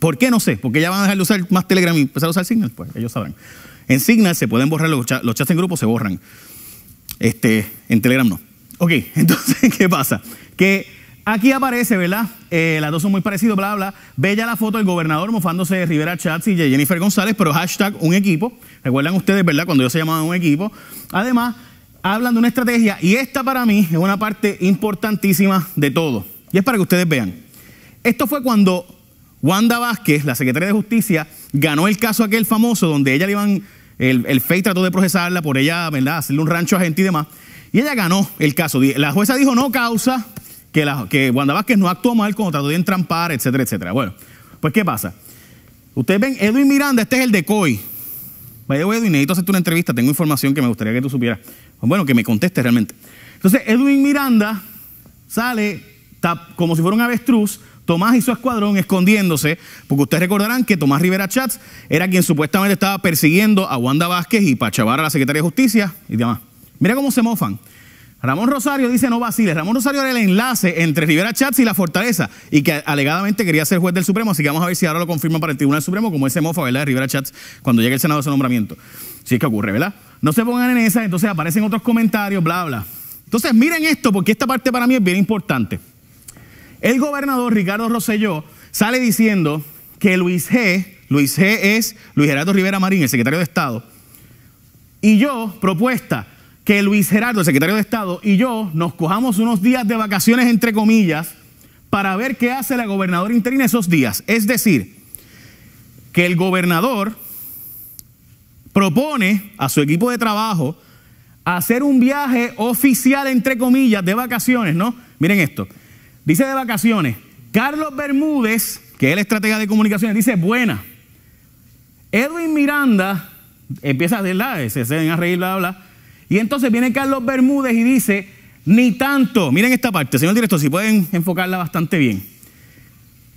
¿Por qué? No sé, porque ya van a dejar de usar más Telegram y empezar a usar Signal, pues ellos saben. En Signal se pueden borrar los chats, los chats en grupo, se borran. Este, en Telegram no. Ok, *laughs* entonces, ¿qué pasa? Que aquí aparece, ¿verdad? Eh, las dos son muy parecidas, bla, bla. Ya la foto del gobernador mofándose de Rivera Chats y de Jennifer González, pero hashtag un equipo. Recuerdan ustedes, ¿verdad? Cuando yo se llamaban un equipo. Además, hablan de una estrategia y esta para mí es una parte importantísima de todo. Y es para que ustedes vean. Esto fue cuando Wanda Vázquez, la secretaria de Justicia, ganó el caso aquel famoso donde ella le iban, el, el FEI trató de procesarla por ella, ¿verdad? Hacerle un rancho a gente y demás. Y ella ganó el caso. La jueza dijo no causa que, que Wanda Vázquez no actuó mal cuando trató de entrampar, etcétera, etcétera. Bueno, pues ¿qué pasa? Ustedes ven, Edwin Miranda, este es el de COI. Vaya, Edwin, necesito hacerte una entrevista, tengo información que me gustaría que tú supieras. Bueno, que me conteste realmente. Entonces, Edwin Miranda sale como si fuera un avestruz, Tomás y su escuadrón escondiéndose, porque ustedes recordarán que Tomás Rivera Chats era quien supuestamente estaba persiguiendo a Wanda Vázquez y para chavar a la Secretaría de Justicia y demás. Mira cómo se mofan. Ramón Rosario dice no vaciles. Ramón Rosario era el enlace entre Rivera Chats y la Fortaleza y que alegadamente quería ser juez del Supremo, así que vamos a ver si ahora lo confirman para el Tribunal Supremo como ese mofa, ¿verdad? De Rivera Chats cuando llegue el Senado a su nombramiento. Si es que ocurre, ¿verdad? No se pongan en esa, entonces aparecen otros comentarios, bla, bla. Entonces miren esto, porque esta parte para mí es bien importante. El gobernador Ricardo Rosselló sale diciendo que Luis G., Luis G. es Luis Gerardo Rivera Marín, el secretario de Estado, y yo, propuesta, que Luis Gerardo, el secretario de Estado, y yo nos cojamos unos días de vacaciones, entre comillas, para ver qué hace la gobernadora interina esos días. Es decir, que el gobernador propone a su equipo de trabajo hacer un viaje oficial, entre comillas, de vacaciones, ¿no? Miren esto. Dice de vacaciones, Carlos Bermúdez, que es el estratega de comunicaciones, dice buena. Edwin Miranda empieza a decir, se hacen a reír, bla, bla. Y entonces viene Carlos Bermúdez y dice, ni tanto, miren esta parte, señor director, si pueden enfocarla bastante bien.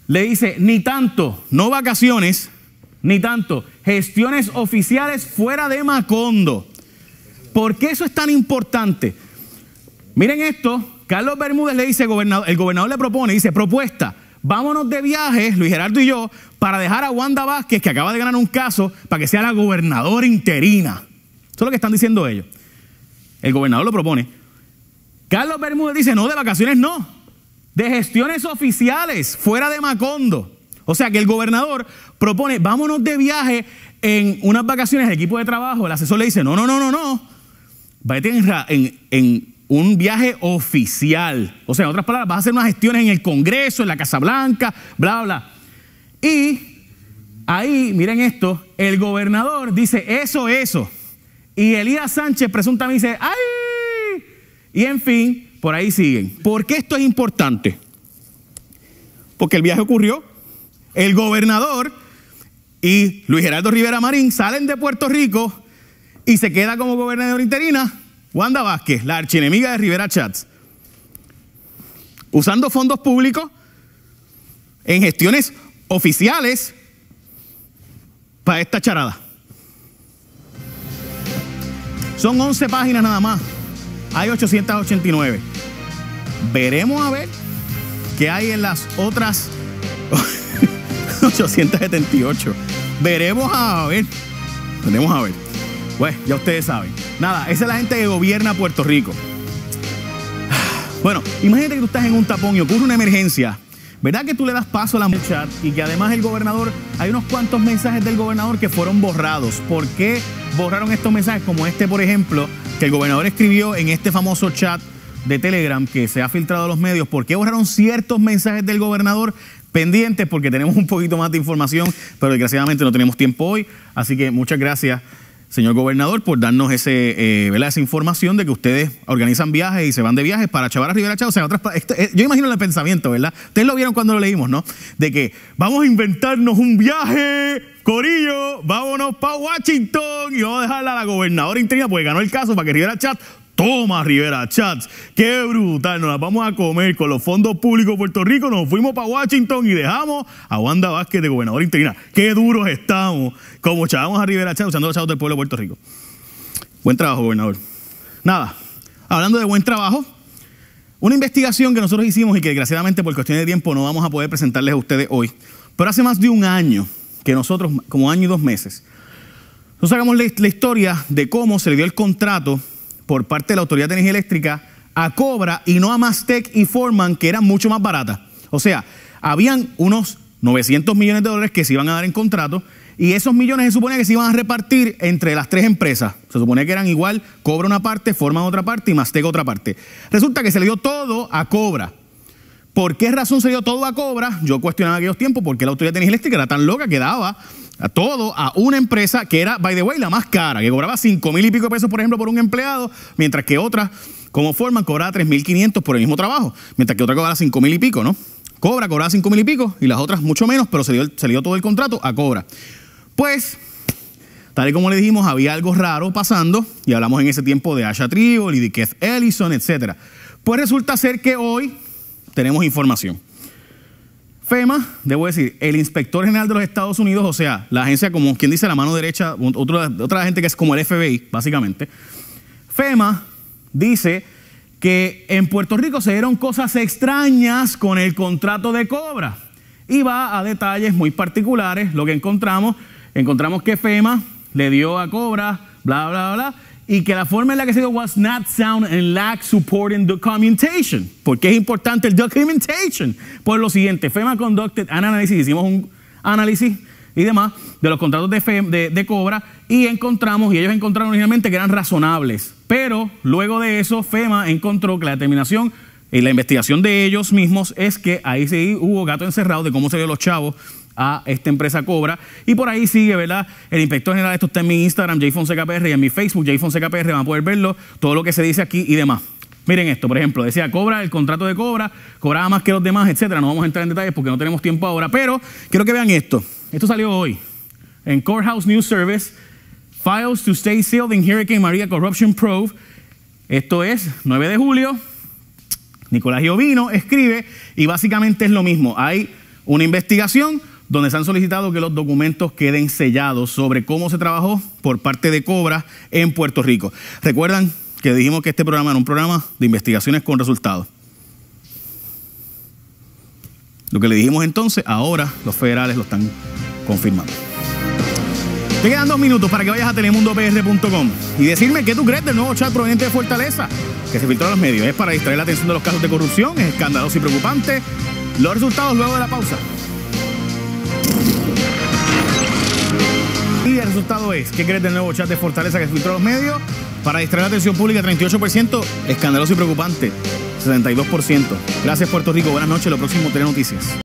Le dice, ni tanto, no vacaciones, ni tanto, gestiones oficiales fuera de Macondo. ¿Por qué eso es tan importante? Miren esto, Carlos Bermúdez le dice, gobernador, el gobernador le propone, dice, propuesta, vámonos de viaje, Luis Gerardo y yo, para dejar a Wanda Vázquez, que acaba de ganar un caso, para que sea la gobernadora interina. Eso es lo que están diciendo ellos. El gobernador lo propone. Carlos Bermúdez dice, no, de vacaciones no, de gestiones oficiales, fuera de Macondo. O sea que el gobernador propone, vámonos de viaje en unas vacaciones, el equipo de trabajo, el asesor le dice, no, no, no, no, no, vete en, en un viaje oficial. O sea, en otras palabras, vas a hacer unas gestiones en el Congreso, en la Casa Blanca, bla, bla. Y ahí, miren esto, el gobernador dice, eso, eso. Y Elías Sánchez presuntamente dice, ¡ay! Y en fin, por ahí siguen. ¿Por qué esto es importante? Porque el viaje ocurrió. El gobernador y Luis Gerardo Rivera Marín salen de Puerto Rico y se queda como gobernador interina Wanda Vázquez, la archienemiga de Rivera Chats, usando fondos públicos en gestiones oficiales para esta charada. Son 11 páginas nada más. Hay 889. Veremos a ver qué hay en las otras *laughs* 878. Veremos a ver. Veremos a ver. Pues ya ustedes saben. Nada, esa es la gente que gobierna Puerto Rico. Bueno, imagínate que tú estás en un tapón y ocurre una emergencia. ¿Verdad que tú le das paso a la chat y que además el gobernador, hay unos cuantos mensajes del gobernador que fueron borrados? ¿Por qué borraron estos mensajes como este, por ejemplo, que el gobernador escribió en este famoso chat de Telegram que se ha filtrado a los medios? ¿Por qué borraron ciertos mensajes del gobernador? Pendientes porque tenemos un poquito más de información, pero desgraciadamente no tenemos tiempo hoy. Así que muchas gracias señor gobernador, por darnos ese, eh, esa información de que ustedes organizan viajes y se van de viajes para Chavar a Rivera Chao. O sea, otras, eh, yo imagino el pensamiento, ¿verdad? Ustedes lo vieron cuando lo leímos, ¿no? De que vamos a inventarnos un viaje, Corillo, vámonos para Washington y vamos a dejarla a la gobernadora interina porque ganó el caso para que Rivera Chat Toma, Rivera Chats, qué brutal, nos la vamos a comer con los fondos públicos de Puerto Rico, nos fuimos para Washington y dejamos a Wanda Vázquez de gobernador interina. Qué duros estamos, como chavamos a Rivera Chats usando los chavos del pueblo de Puerto Rico. Buen trabajo, gobernador. Nada, hablando de buen trabajo, una investigación que nosotros hicimos y que desgraciadamente por cuestión de tiempo no vamos a poder presentarles a ustedes hoy, pero hace más de un año que nosotros, como año y dos meses, nos sacamos la, la historia de cómo se le dio el contrato por parte de la Autoridad de Energía Eléctrica a Cobra y no a Mastec y Forman, que eran mucho más baratas. O sea, habían unos 900 millones de dólares que se iban a dar en contrato y esos millones se suponía que se iban a repartir entre las tres empresas. Se suponía que eran igual, Cobra una parte, Forman otra parte y Mastec otra parte. Resulta que se le dio todo a Cobra. ¿Por qué razón se dio todo a Cobra? Yo cuestionaba aquellos tiempos porque la Autoridad de Energía Eléctrica era tan loca que daba a todo a una empresa que era, by the way, la más cara, que cobraba 5 mil y pico de pesos, por ejemplo, por un empleado, mientras que otra, como Forman, cobraba 3 mil 500 por el mismo trabajo, mientras que otra cobraba 5 mil y pico, ¿no? Cobra, cobraba 5 mil y pico y las otras mucho menos, pero se dio, dio todo el contrato a Cobra. Pues, tal y como le dijimos, había algo raro pasando y hablamos en ese tiempo de Asha Trio, y de Keith Ellison, etc. Pues resulta ser que hoy tenemos información. FEMA, debo decir, el inspector general de los Estados Unidos, o sea, la agencia como quien dice la mano derecha, otra, otra gente que es como el FBI, básicamente. FEMA dice que en Puerto Rico se dieron cosas extrañas con el contrato de cobra. Y va a detalles muy particulares. Lo que encontramos, encontramos que FEMA le dio a cobra, bla, bla, bla, y que la forma en la que se dio was not sound and lack support in documentation. ¿Por qué es importante el documentation? Por lo siguiente, FEMA conducted an analysis, hicimos un análisis y demás de los contratos de, FEMA, de, Cobra y encontramos, y ellos encontraron originalmente que eran razonables, pero luego de eso FEMA encontró que la determinación y la investigación de ellos mismos es que ahí sí hubo gato encerrado de cómo se dio los chavos a esta empresa Cobra. Y por ahí sigue, ¿verdad? El inspector general, esto está en mi Instagram, JFonsecaPR, y en mi Facebook, JFonsecaPR, van a poder verlo, todo lo que se dice aquí y demás. Miren esto, por ejemplo, decía Cobra, el contrato de Cobra, cobraba más que los demás, etcétera. No vamos a entrar en detalles porque no tenemos tiempo ahora, pero quiero que vean esto. Esto salió hoy en Courthouse News Service, Files to Stay Sealed in Hurricane Maria Corruption Probe. Esto es 9 de julio. Nicolás Giovino escribe y básicamente es lo mismo. Hay una investigación donde se han solicitado que los documentos queden sellados sobre cómo se trabajó por parte de Cobra en Puerto Rico. Recuerdan que dijimos que este programa era un programa de investigaciones con resultados. Lo que le dijimos entonces, ahora los federales lo están confirmando. Te quedan dos minutos para que vayas a telemundopr.com y decirme qué tú crees del nuevo chat proveniente de Fortaleza, que se filtró a los medios. Es para distraer la atención de los casos de corrupción, es escandaloso y preocupante. Los resultados luego de la pausa. Y el resultado es, ¿qué crees del nuevo chat de Fortaleza que filtró los medios? Para distraer la atención pública, 38%, escandaloso y preocupante, 72%. Gracias Puerto Rico, buenas noches, lo próximo Telenoticias.